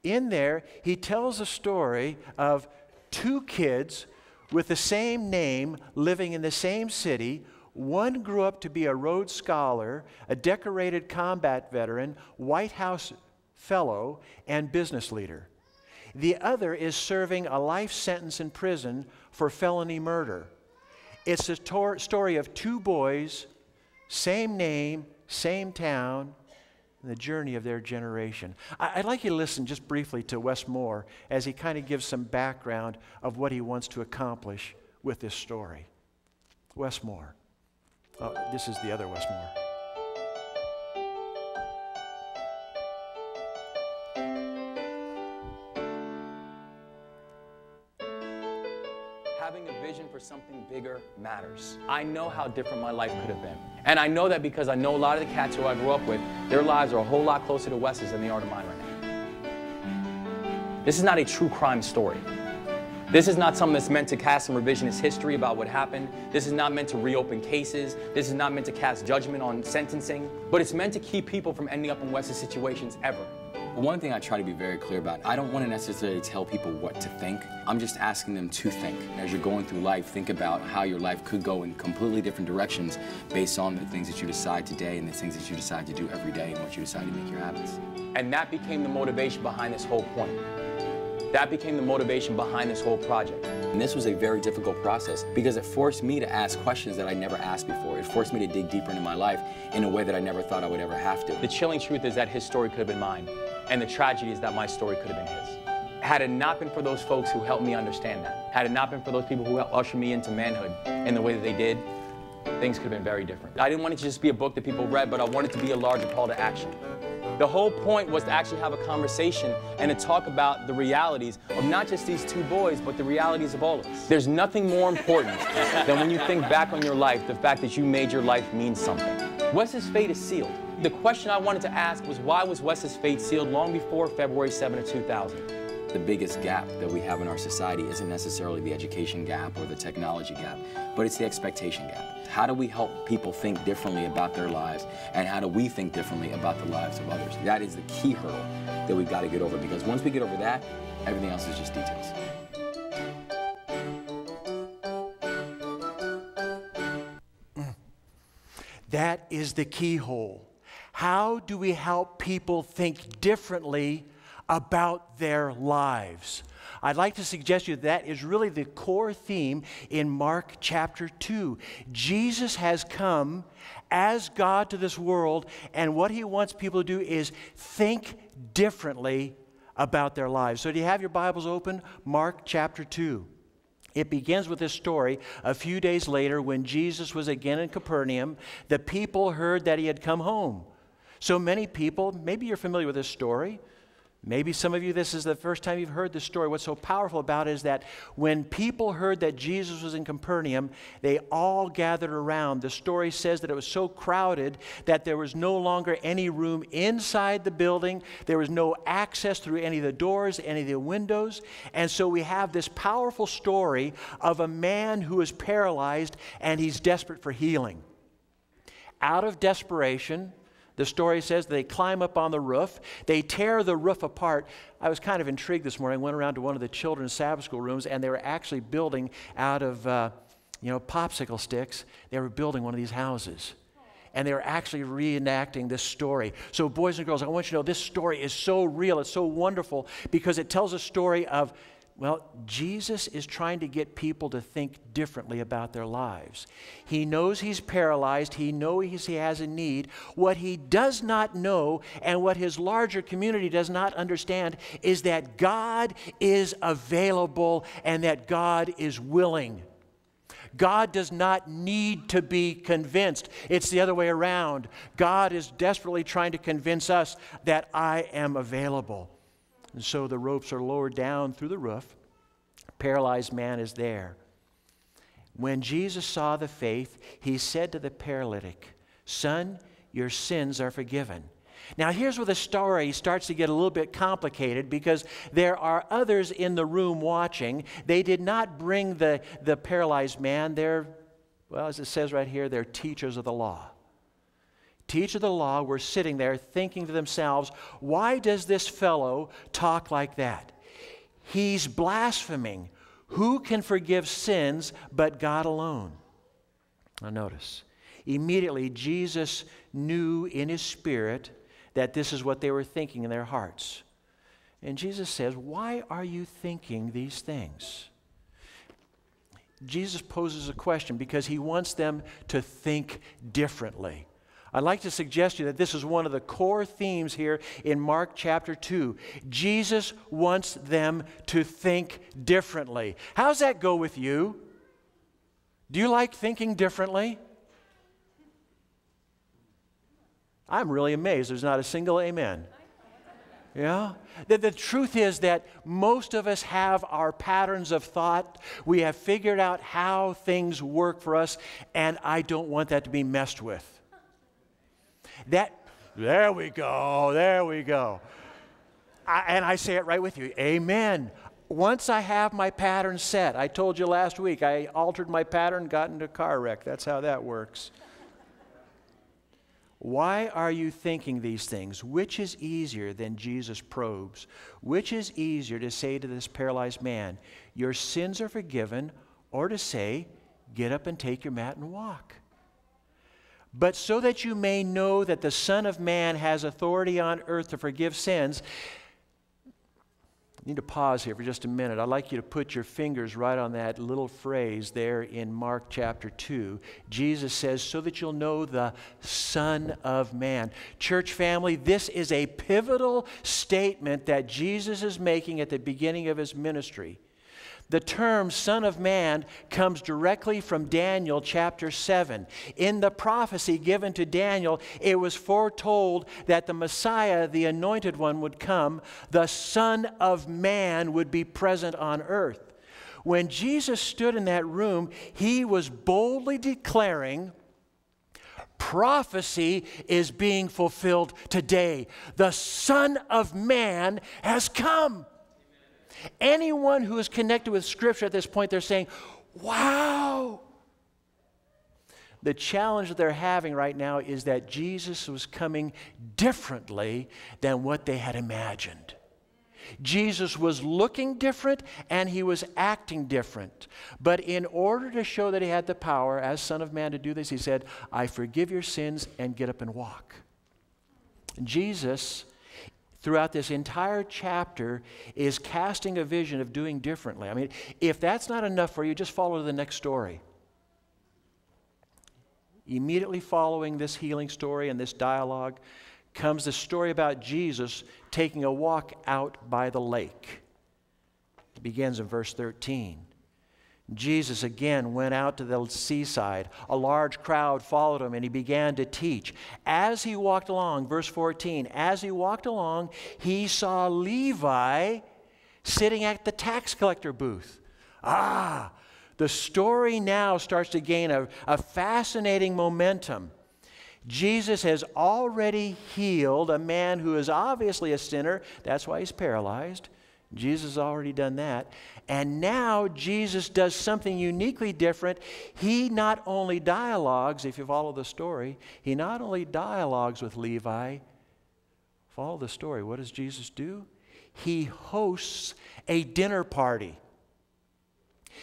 In there, he tells a story of two kids with the same name living in the same city. One grew up to be a Rhodes Scholar, a decorated combat veteran, White House Fellow, and business leader. The other is serving a life sentence in prison for felony murder. It's a tor- story of two boys, same name, same town, and the journey of their generation. I- I'd like you to listen just briefly to Wes Moore as he kind of gives some background of what he wants to accomplish with this story. Wes Moore. Oh, this is the other Wes Moore. Bigger matters. I know how different my life could have been. And I know that because I know a lot of the cats who I grew up with, their lives are a whole lot closer to Wes's than they are to mine right now. This is not a true crime story. This is not something that's meant to cast some revisionist history about what happened. This is not meant to reopen cases. This is not meant to cast judgment on sentencing. But it's meant to keep people from ending up in Wes's situations ever. One thing I try to be very clear about, I don't want to necessarily tell people what to think. I'm just asking them to think. As you're going through life, think about how your life could go in completely different directions based on the things that you decide today and the things that you decide to do every day and what you decide to make your habits. And that became the motivation behind this whole point. That became the motivation behind this whole project. And this was a very difficult process because it forced me to ask questions that I never asked before. It forced me to dig deeper into my life in a way that I never thought I would ever have to. The chilling truth is that his story could have been mine, and the tragedy is that my story could have been his. Had it not been for those folks who helped me understand that, had it not been for those people who helped usher me into manhood in the way that they did, things could have been very different. I didn't want it to just be a book that people read, but I wanted it to be a larger call to action. The whole point was to actually have a conversation and to talk about the realities of not just these two boys, but the realities of all of us. There's nothing more important than when you think back on your life, the fact that you made your life mean something. Wes's fate is sealed. The question I wanted to ask was why was Wes's fate sealed long before February 7 of 2000? The biggest gap that we have in our society isn't necessarily the education gap or the technology gap, but it's the expectation gap. How do we help people think differently about their lives, and how do we think differently about the lives of others? That is the key hurdle that we've got to get over because once we get over that, everything else is just details. Mm. That is the keyhole. How do we help people think differently about their lives? I'd like to suggest to you that is really the core theme in Mark chapter 2. Jesus has come as God to this world, and what he wants people to do is think differently about their lives. So, do you have your Bibles open? Mark chapter 2. It begins with this story. A few days later, when Jesus was again in Capernaum, the people heard that he had come home. So many people, maybe you're familiar with this story. Maybe some of you, this is the first time you've heard this story. What's so powerful about it is that when people heard that Jesus was in Capernaum, they all gathered around. The story says that it was so crowded that there was no longer any room inside the building. There was no access through any of the doors, any of the windows. And so we have this powerful story of a man who is paralyzed and he's desperate for healing. Out of desperation, the story says they climb up on the roof, they tear the roof apart. I was kind of intrigued this morning. I went around to one of the children's Sabbath school rooms, and they were actually building out of, uh, you know, popsicle sticks. They were building one of these houses. And they were actually reenacting this story. So, boys and girls, I want you to know this story is so real. It's so wonderful because it tells a story of well, Jesus is trying to get people to think differently about their lives. He knows he's paralyzed, he knows he has a need. What he does not know and what his larger community does not understand is that God is available and that God is willing. God does not need to be convinced. It's the other way around. God is desperately trying to convince us that I am available. And so the ropes are lowered down through the roof. Paralyzed man is there. When Jesus saw the faith, he said to the paralytic, Son, your sins are forgiven. Now, here's where the story starts to get a little bit complicated because there are others in the room watching. They did not bring the, the paralyzed man. They're, well, as it says right here, they're teachers of the law teachers of the law were sitting there thinking to themselves, why does this fellow talk like that? He's blaspheming. Who can forgive sins but God alone? Now, notice, immediately Jesus knew in his spirit that this is what they were thinking in their hearts. And Jesus says, Why are you thinking these things? Jesus poses a question because he wants them to think differently. I'd like to suggest to you that this is one of the core themes here in Mark chapter 2. Jesus wants them to think differently. How's that go with you? Do you like thinking differently? I'm really amazed there's not a single amen. Yeah? The, the truth is that most of us have our patterns of thought. We have figured out how things work for us, and I don't want that to be messed with. That, there we go, there we go. I, and I say it right with you. Amen. Once I have my pattern set, I told you last week, I altered my pattern, got into a car wreck. That's how that works. Why are you thinking these things? Which is easier than Jesus probes? Which is easier to say to this paralyzed man, Your sins are forgiven, or to say, Get up and take your mat and walk? But so that you may know that the Son of Man has authority on earth to forgive sins, I need to pause here for just a minute. I'd like you to put your fingers right on that little phrase there in Mark chapter 2. Jesus says, so that you'll know the Son of Man. Church family, this is a pivotal statement that Jesus is making at the beginning of his ministry. The term Son of Man comes directly from Daniel chapter 7. In the prophecy given to Daniel, it was foretold that the Messiah, the anointed one, would come. The Son of Man would be present on earth. When Jesus stood in that room, he was boldly declaring, prophecy is being fulfilled today. The Son of Man has come. Anyone who is connected with Scripture at this point, they're saying, wow. The challenge that they're having right now is that Jesus was coming differently than what they had imagined. Jesus was looking different and he was acting different. But in order to show that he had the power as Son of Man to do this, he said, I forgive your sins and get up and walk. Jesus throughout this entire chapter is casting a vision of doing differently. I mean, if that's not enough for you, just follow the next story. Immediately following this healing story and this dialogue comes the story about Jesus taking a walk out by the lake. It begins in verse 13. Jesus again went out to the seaside. A large crowd followed him, and he began to teach. As he walked along, verse 14, as he walked along, he saw Levi sitting at the tax collector booth. Ah, the story now starts to gain a, a fascinating momentum. Jesus has already healed a man who is obviously a sinner. That's why he's paralyzed. Jesus already done that. And now Jesus does something uniquely different. He not only dialogues, if you follow the story, he not only dialogues with Levi, follow the story. What does Jesus do? He hosts a dinner party.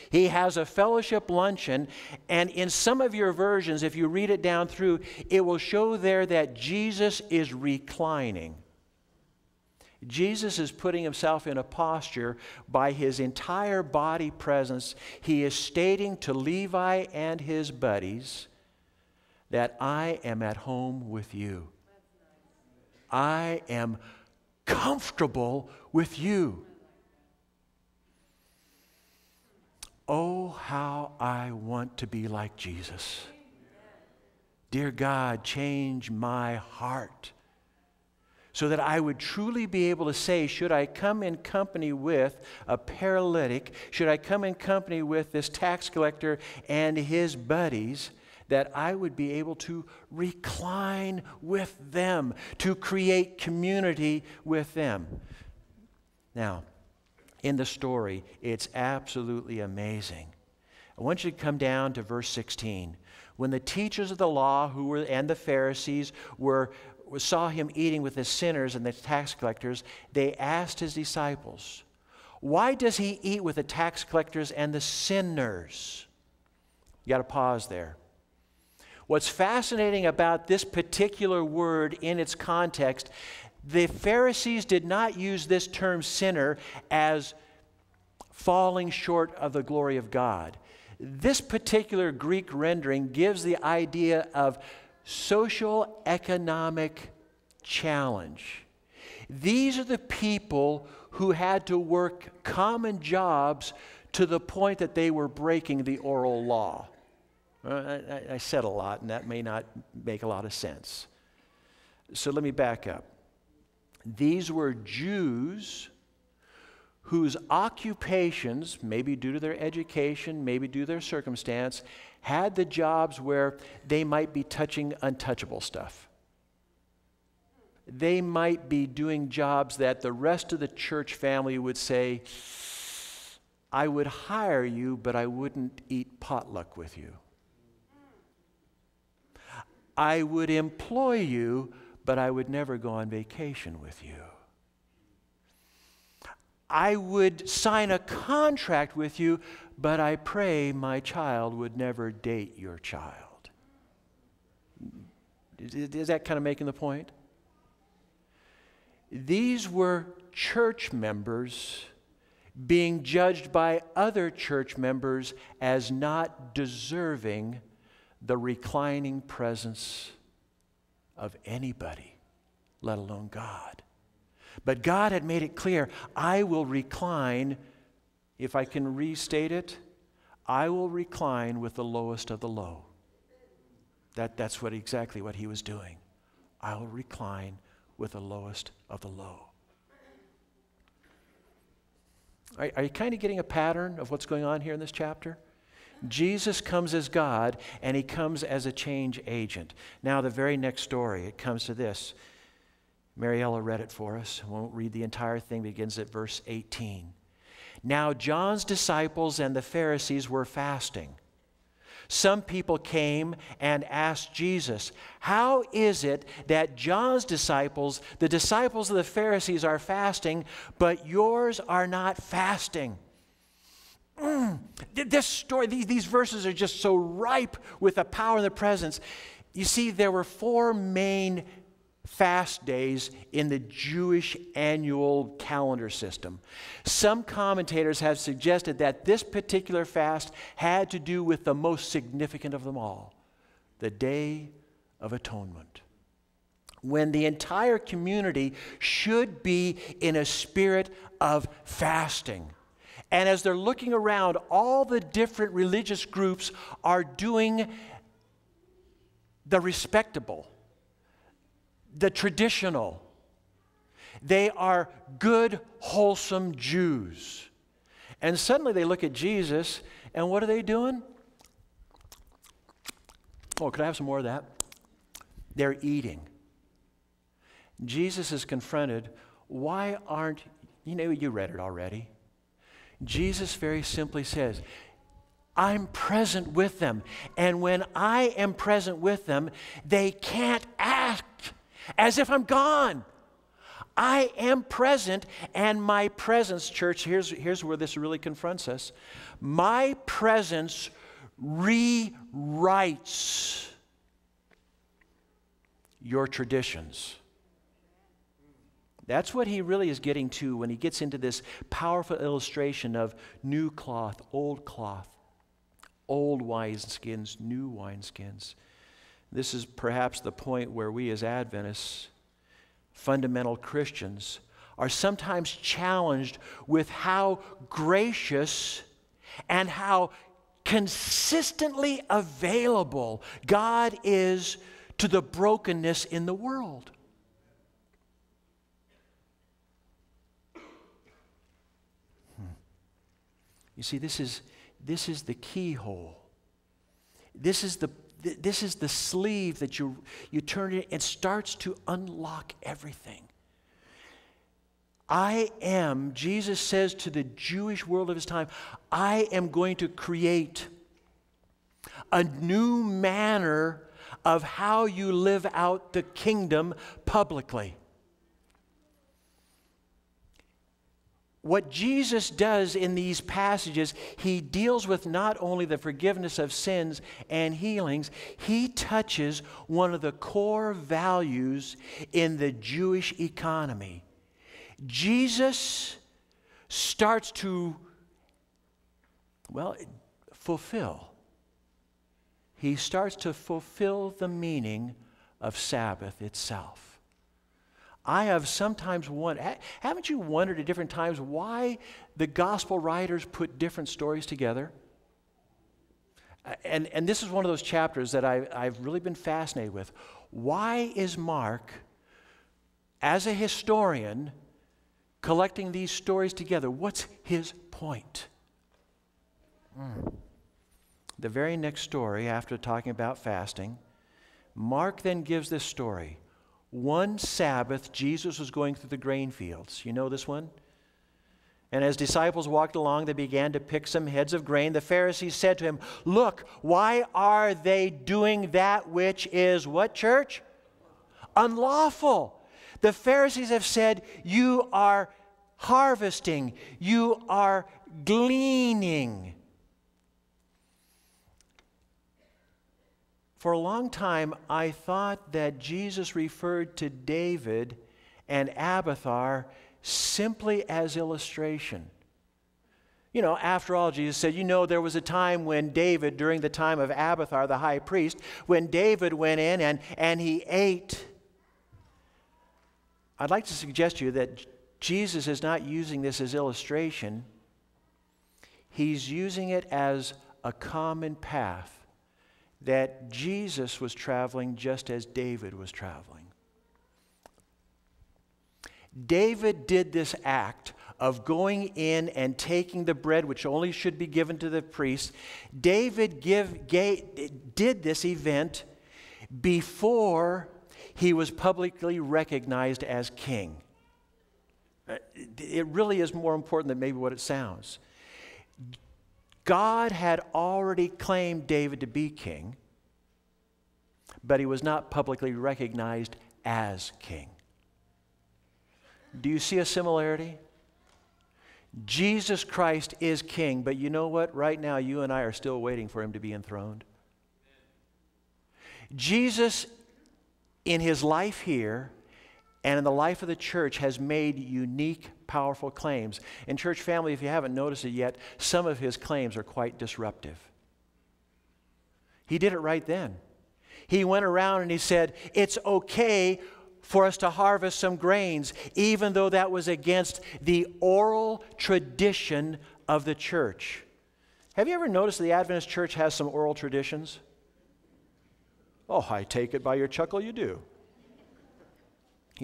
He has a fellowship luncheon, and in some of your versions, if you read it down through, it will show there that Jesus is reclining. Jesus is putting himself in a posture by his entire body presence. He is stating to Levi and his buddies that I am at home with you. I am comfortable with you. Oh, how I want to be like Jesus. Dear God, change my heart so that I would truly be able to say, should I come in company with a paralytic, should I come in company with this tax collector and his buddies, that I would be able to recline with them, to create community with them. Now, in the story, it's absolutely amazing. I want you to come down to verse 16. When the teachers of the law who were, and the Pharisees were saw him eating with the sinners and the tax collectors, they asked his disciples, Why does he eat with the tax collectors and the sinners? You got to pause there. What's fascinating about this particular word in its context, the Pharisees did not use this term sinner as falling short of the glory of God. This particular Greek rendering gives the idea of social economic challenge. These are the people who had to work common jobs to the point that they were breaking the oral law. I, I, said a lot, and that may not make a lot of sense. So let me back up. These were Jews whose occupations, maybe due to their education, maybe due to their circumstance, had the jobs where they might be touching untouchable stuff. They might be doing jobs that the rest of the church family would say, I would hire you, but I wouldn't eat potluck with you. I would employ you, but I would never go on vacation with you. I would sign a contract with you, but I pray my child would never date your child. Is that kind of making the point? These were church members being judged by other church members as not deserving the reclining presence of anybody, let alone God. But God had made it clear I will recline if I can restate it, I will recline with the lowest of the low. That, that's what exactly what he was doing. I will recline with the lowest of the low. Are, are you kind of getting a pattern of what's going on here in this chapter? Jesus comes as God and he comes as a change agent. Now, the very next story, it comes to this. Mariella read it for us. I won't read the entire thing, begins at verse 18. Now, John's disciples and the Pharisees were fasting. Some people came and asked Jesus, How is it that John's disciples, the disciples of the Pharisees, are fasting, but yours are not fasting? Mm. This story, these, these verses are just so ripe with the power and the presence. You see, there were four main fast days in the Jewish annual calendar system. Some commentators have suggested that this particular fast had to do with the most significant of them all the Day of Atonement. When the entire community should be in a spirit of fasting. And as they're looking around, all the different religious groups are doing the respectable the traditional. They are good, wholesome Jews. And suddenly they look at Jesus, and what are they doing? Oh, could I have some more of that? They're eating. Jesus is confronted. Why aren't, you know, you read it already. Jesus very simply says, I'm present with them. And when I am present with them, they can't act as if I'm gone. I am present, and my presence, church, here's, here's where this really confronts us. My presence rewrites your traditions. That's what he really is getting to when he gets into this powerful illustration of new cloth, old cloth, old wineskins, new wineskins. This is perhaps the point where we as Adventists, fundamental Christians, are sometimes challenged with how gracious and how consistently available God is to the brokenness in the world. Hmm. You see, this is, this is the keyhole. This is the th- this is the sleeve that you, you turn it, it starts to unlock everything. I am, Jesus says to the Jewish world of his time, I am going to create a new manner of how you live out the kingdom publicly. What Jesus does in these passages, he deals with not only the forgiveness of sins and healings, he touches one of the core values in the Jewish economy. Jesus starts to, well, fulfill. He starts to fulfill the meaning of Sabbath itself. I have sometimes wondered, haven't you wondered at different times why the gospel writers put different stories together? And, and this is one of those chapters that I, I've really been fascinated with. Why is Mark, as a historian, collecting these stories together? What's his point? Hmm. The very next story, after talking about fasting, Mark then gives this story one Sabbath, Jesus was going through the grain fields. You know this one? And as disciples walked along, they began to pick some heads of grain. The Pharisees said to him, Look, why are they doing that which is what, church? Unlawful. The Pharisees have said, You are harvesting, you are gleaning. For a long time, I thought that Jesus referred to David and Abiathar simply as illustration. You know, after all, Jesus said, You know, there was a time when David, during the time of Abiathar, the high priest, when David went in and, and he ate. I'd like to suggest to you that Jesus is not using this as illustration, he's using it as a common path that Jesus was traveling just as David was traveling. David did this act of going in and taking the bread, which only should be given to the priest. David give, gave, did this event before he was publicly recognized as king. Uh, it really is more important than maybe what it sounds. God had already claimed David to be king, but he was not publicly recognized as king. Do you see a similarity? Jesus Christ is king, but you know what? Right now, you and I are still waiting for him to be enthroned. Jesus, in his life here, and in the life of the church has made unique, powerful claims. In church family, if you haven't noticed it yet, some of his claims are quite disruptive. He did it right then. He went around and he said, It's okay for us to harvest some grains, even though that was against the oral tradition of the church. Have you ever noticed the Adventist church has some oral traditions? Oh, I take it by your chuckle, you do.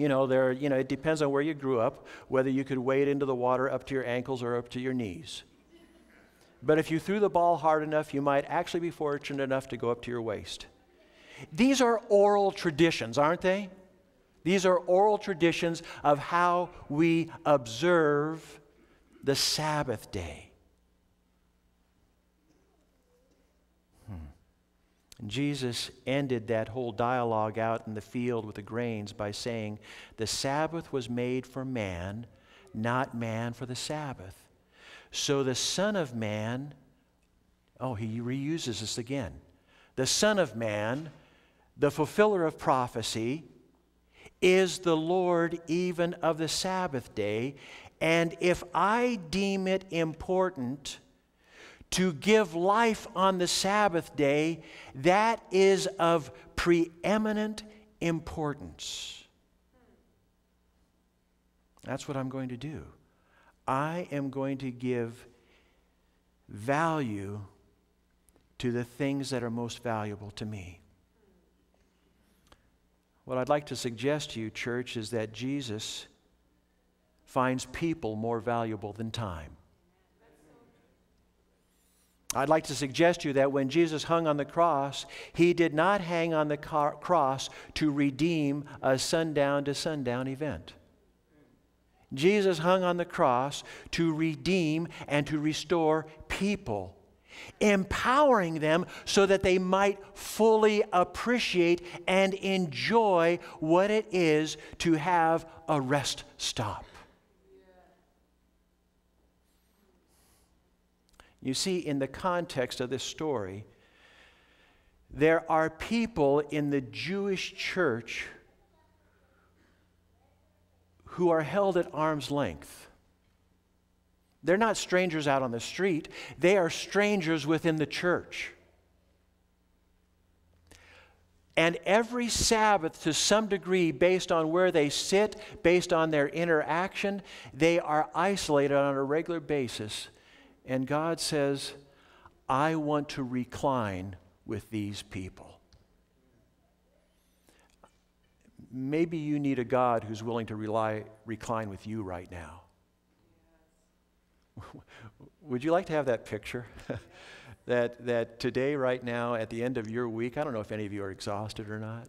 You know, there, you know, it depends on where you grew up, whether you could wade into the water up to your ankles or up to your knees. But if you threw the ball hard enough, you might actually be fortunate enough to go up to your waist. These are oral traditions, aren't they? These are oral traditions of how we observe the Sabbath day. And Jesus ended that whole dialogue out in the field with the grains by saying, The Sabbath was made for man, not man for the Sabbath. So the Son of Man, oh, he reuses this again. The Son of Man, the fulfiller of prophecy, is the Lord even of the Sabbath day. And if I deem it important, to give life on the Sabbath day, that is of preeminent importance. That's what I'm going to do. I am going to give value to the things that are most valuable to me. What I'd like to suggest to you, church, is that Jesus finds people more valuable than time. I'd like to suggest to you that when Jesus hung on the cross, he did not hang on the cross to redeem a sundown to sundown event. Jesus hung on the cross to redeem and to restore people, empowering them so that they might fully appreciate and enjoy what it is to have a rest stop. You see, in the context of this story, there are people in the Jewish church who are held at arm's length. They're not strangers out on the street, they are strangers within the church. And every Sabbath, to some degree, based on where they sit, based on their interaction, they are isolated on a regular basis and God says, I want to recline with these people. Maybe you need a God who's willing to rely, recline with you right now. Would you like to have that picture? that, that today, right now, at the end of your week, I don't know if any of you are exhausted or not.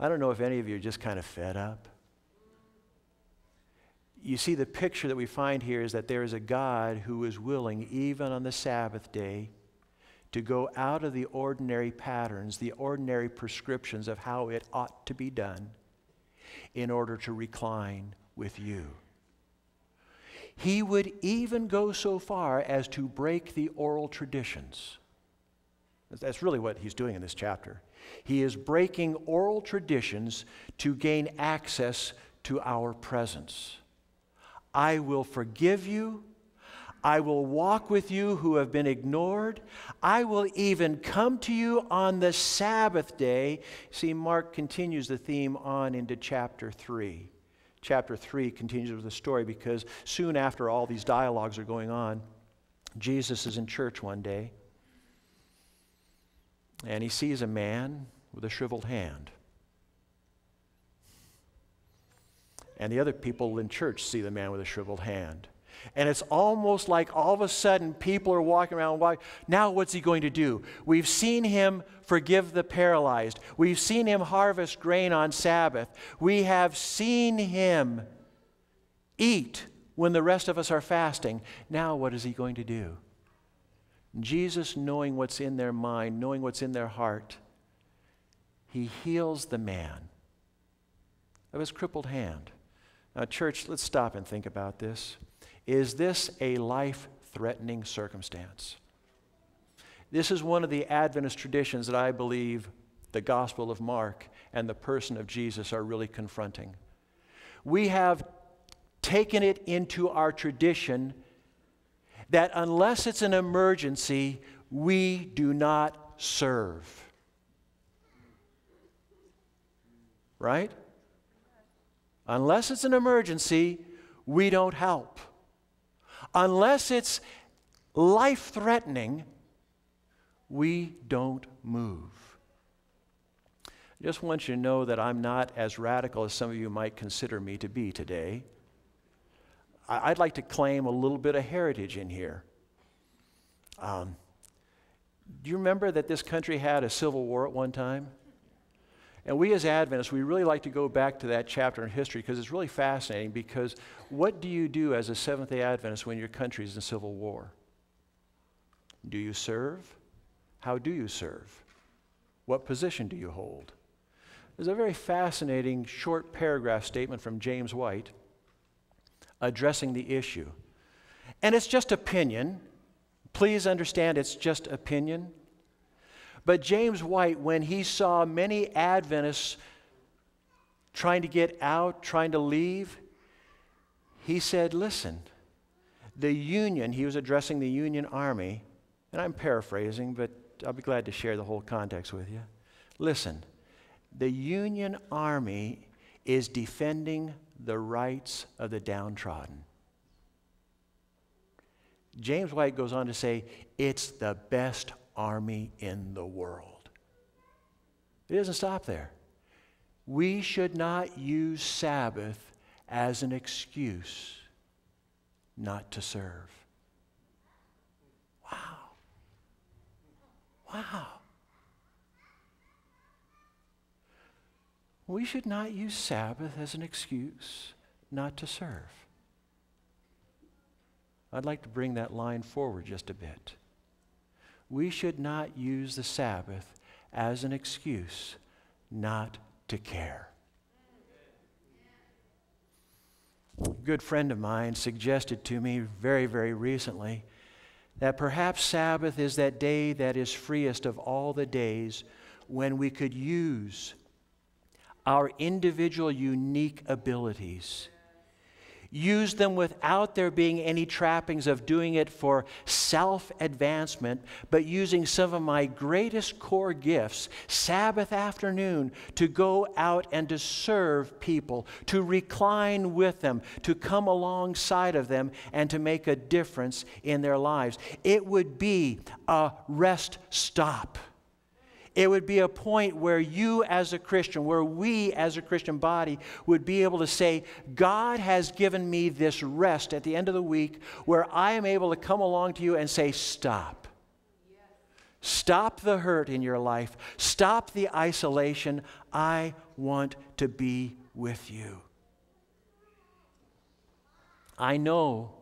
I don't know if any of you are just kind of fed up you see, the picture that we find here is that there is a God who is willing, even on the Sabbath day, to go out of the ordinary patterns, the ordinary prescriptions of how it ought to be done, in order to recline with you. He would even go so far as to break the oral traditions. That's really what he's doing in this chapter. He is breaking oral traditions to gain access to our presence. I will forgive you. I will walk with you who have been ignored. I will even come to you on the Sabbath day. See, Mark continues the theme on into chapter 3. Chapter 3 continues with the story because soon after all these dialogues are going on, Jesus is in church one day and he sees a man with a shriveled hand. And the other people in church see the man with a shriveled hand. And it's almost like all of a sudden people are walking around. Now, what's he going to do? We've seen him forgive the paralyzed. We've seen him harvest grain on Sabbath. We have seen him eat when the rest of us are fasting. Now, what is he going to do? Jesus, knowing what's in their mind, knowing what's in their heart, he heals the man of his crippled hand. Now, church, let's stop and think about this. Is this a life threatening circumstance? This is one of the Adventist traditions that I believe the Gospel of Mark and the person of Jesus are really confronting. we have taken it into our tradition that unless it's an emergency, we do not serve. Right? Unless it's an emergency, we don't help. Unless it's life threatening, we don't move. I just want you to know that I'm not as radical as some of you might consider me to be today. I'd like to claim a little bit of heritage in here. Um, do you remember that this country had a civil war at one time? And we as Adventists, we really like to go back to that chapter in history because it's really fascinating because what do you do as a Seventh day Adventist when your country is in civil war? Do you serve? How do you serve? What position do you hold? There's a very fascinating short paragraph statement from James White addressing the issue. And it's just opinion. Please understand it's just opinion. But James White, when he saw many Adventists trying to get out, trying to leave, he said, Listen, the Union, he was addressing the Union Army, and I'm paraphrasing, but I'll be glad to share the whole context with you. Listen, the Union Army is defending the rights of the downtrodden. James White goes on to say, it's the best army in the world. It doesn't stop there. We should not use Sabbath as an excuse not to serve. Wow. Wow. We should not use Sabbath as an excuse not to serve. I'd like to bring that line forward just a bit. We should not use the Sabbath as an excuse not to care. A good friend of mine suggested to me very, very recently that perhaps Sabbath is that day that is freest of all the days when we could use our individual unique abilities. Use them without there being any trappings of doing it for self advancement, but using some of my greatest core gifts, Sabbath afternoon, to go out and to serve people, to recline with them, to come alongside of them, and to make a difference in their lives. It would be a rest stop. It would be a point where you, as a Christian, where we, as a Christian body, would be able to say, God has given me this rest at the end of the week where I am able to come along to you and say, Stop. Stop the hurt in your life. Stop the isolation. I want to be with you. I know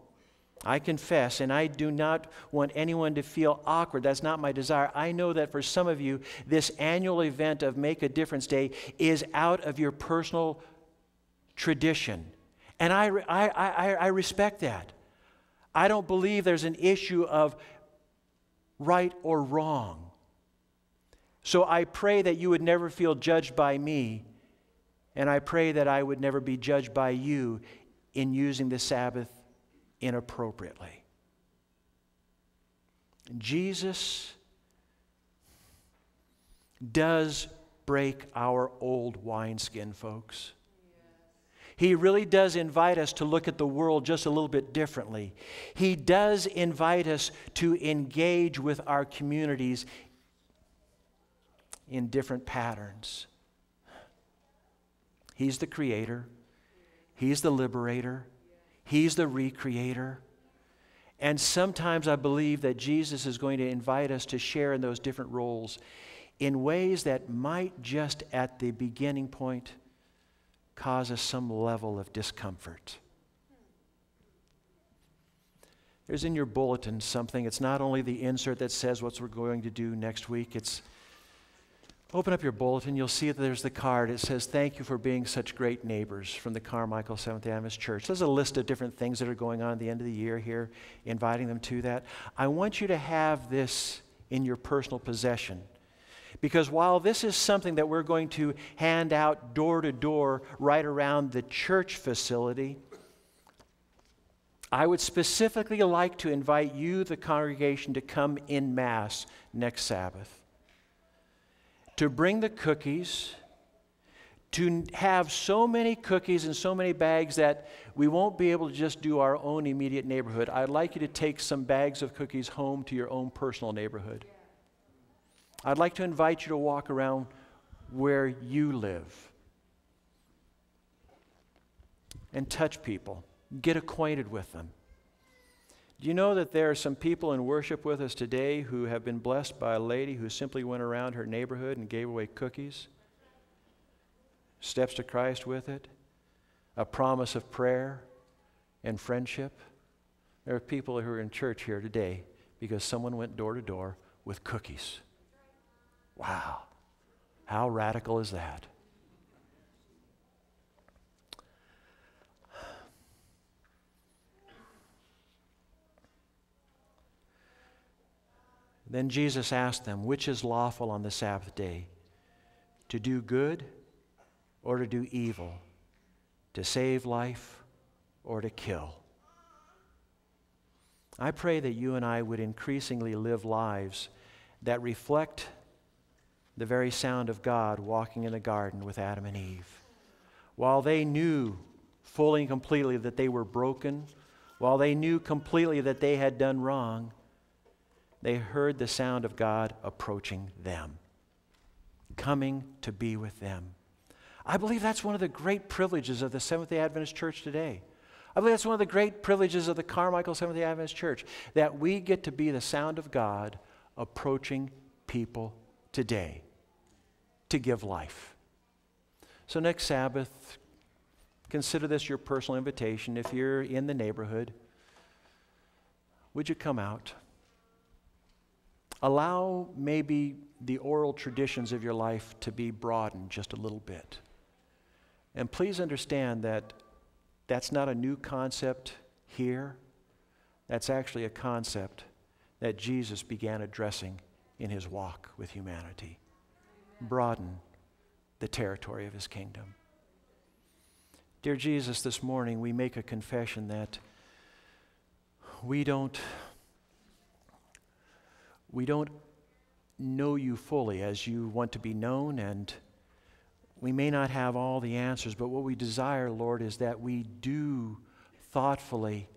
I confess, and I do not want anyone to feel awkward. That's not my desire. I know that for some of you, this annual event of Make a Difference Day is out of your personal tradition. And I, I, I, I respect that. I don't believe there's an issue of right or wrong. So I pray that you would never feel judged by me, and I pray that I would never be judged by you in using the Sabbath inappropriately. Jesus does break our old wineskin, folks. He really does invite us to look at the world just a little bit differently. He does invite us to engage with our communities in different patterns. He's the creator, He's the liberator, He's the recreator. And sometimes I believe that Jesus is going to invite us to share in those different roles in ways that might just at the beginning point cause us some level of discomfort. There's in your bulletin something. It's not only the insert that says what we're going to do next week, it's Open up your bulletin, you'll see that there's the card. It says, Thank you for being such great neighbors from the Carmichael Seventh Adventist Church. There's a list of different things that are going on at the end of the year here, inviting them to that. I want you to have this in your personal possession Because while this is something that we're going to hand out door to door right around the church facility, I would specifically like to invite you, the congregation, to come in Mass next Sabbath. To bring the cookies, to have so many cookies and so many bags that we won't be able to just do our own immediate neighborhood. I'd like you to take some bags of cookies home to your own personal neighborhood. I'd like to invite you to walk around where you live and touch people, get acquainted with them. Do you know that there are some people in worship with us today who have been blessed by a lady who simply went around her neighborhood and gave away cookies? Steps to Christ with it, a promise of prayer and friendship. There are people who are in church here today because someone went door to door with cookies. Wow. How radical is that? Then Jesus asked them, Which is lawful on the Sabbath day? To do good or to do evil? To save life or to kill? I pray that you and I would increasingly live lives that reflect the very sound of God walking in the garden with Adam and Eve. While they knew fully and completely that they were broken, while they knew completely that they had done wrong, they heard the sound of God approaching them, coming to be with them. I believe that's one of the great privileges of the Seventh day Adventist Church today. I believe that's one of the great privileges of the Carmichael Seventh day Adventist Church that we get to be the sound of God approaching people today to give life. So, next Sabbath, consider this your personal invitation. If you're in the neighborhood, would you come out? Allow maybe the oral traditions of your life to be broadened just a little bit. And please understand that that's not a new concept here. That's actually a concept that Jesus began addressing in his walk with humanity. Broaden the territory of his kingdom. Dear Jesus, this morning we make a confession that we don't we don't know you fully as you want to be known and we may not have all the answers, but what we desire, Lord, is that we do thoughtfully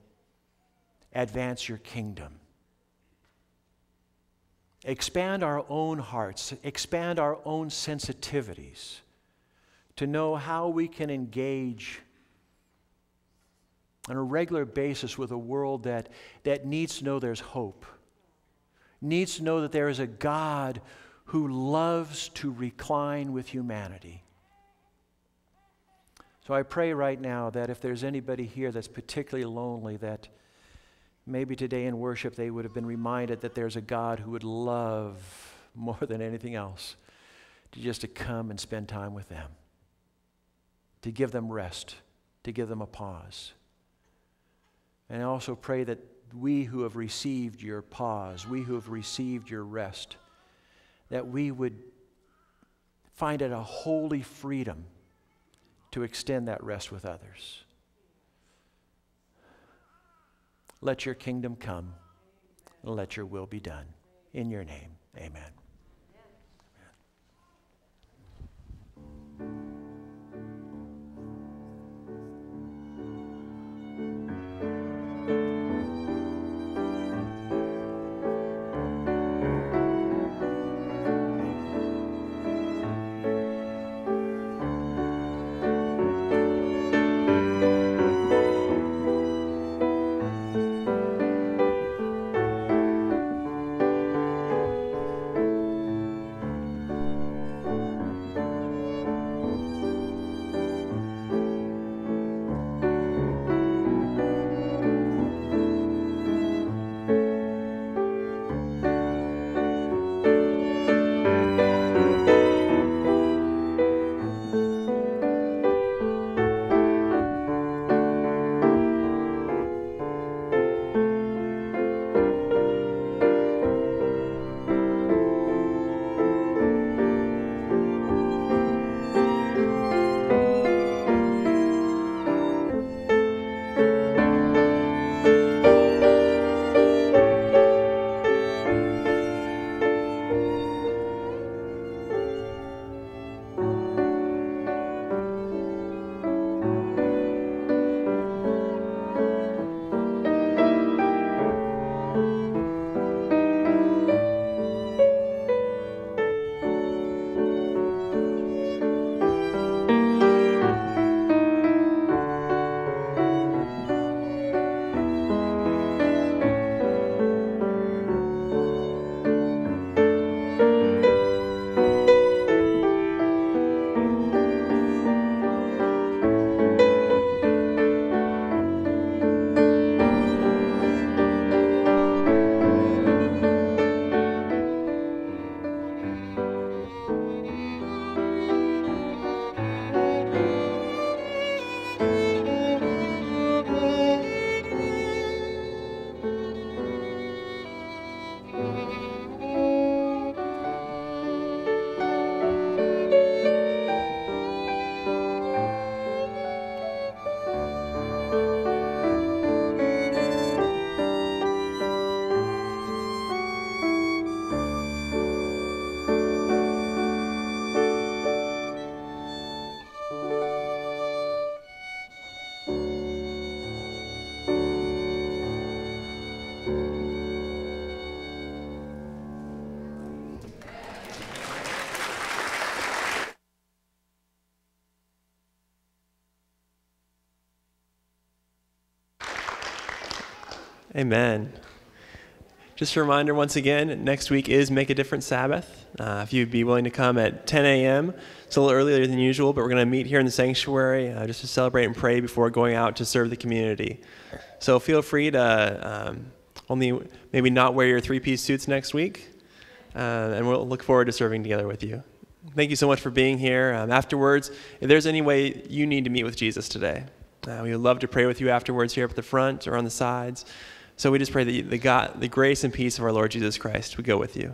advance your kingdom. Expand our own hearts, expand our own sensitivities to know how we can engage on a regular basis with a world that, that needs to know there's hope, needs to know that there is a God who loves to recline with humanity. So I pray right now that if there's anybody here that's particularly lonely, that maybe today in worship they would have been reminded that there's a God who would love more than anything else to just to come and spend time with them, to give them rest, to give them a pause. And I also pray that we who have received your pause, we who have received your rest, that we would find it a holy freedom to extend that rest with others. Let your kingdom come and let your will be done. In your name, amen. Amen. Just a reminder once again, next week is Make a Difference Sabbath. Uh, if you'd be willing to come at 10 a.m., it's a little earlier than usual, but we're going to meet here in the sanctuary uh, just to celebrate and pray before going out to serve the community. So feel free to um, only maybe not wear your three piece suits next week, uh, and we'll look forward to serving together with you. Thank you so much for being here. Um, afterwards, if there's any way you need to meet with Jesus today, uh, we would love to pray with you afterwards here up at the front or on the sides. So we just pray that the, God, the grace and peace of our Lord Jesus Christ would go with you.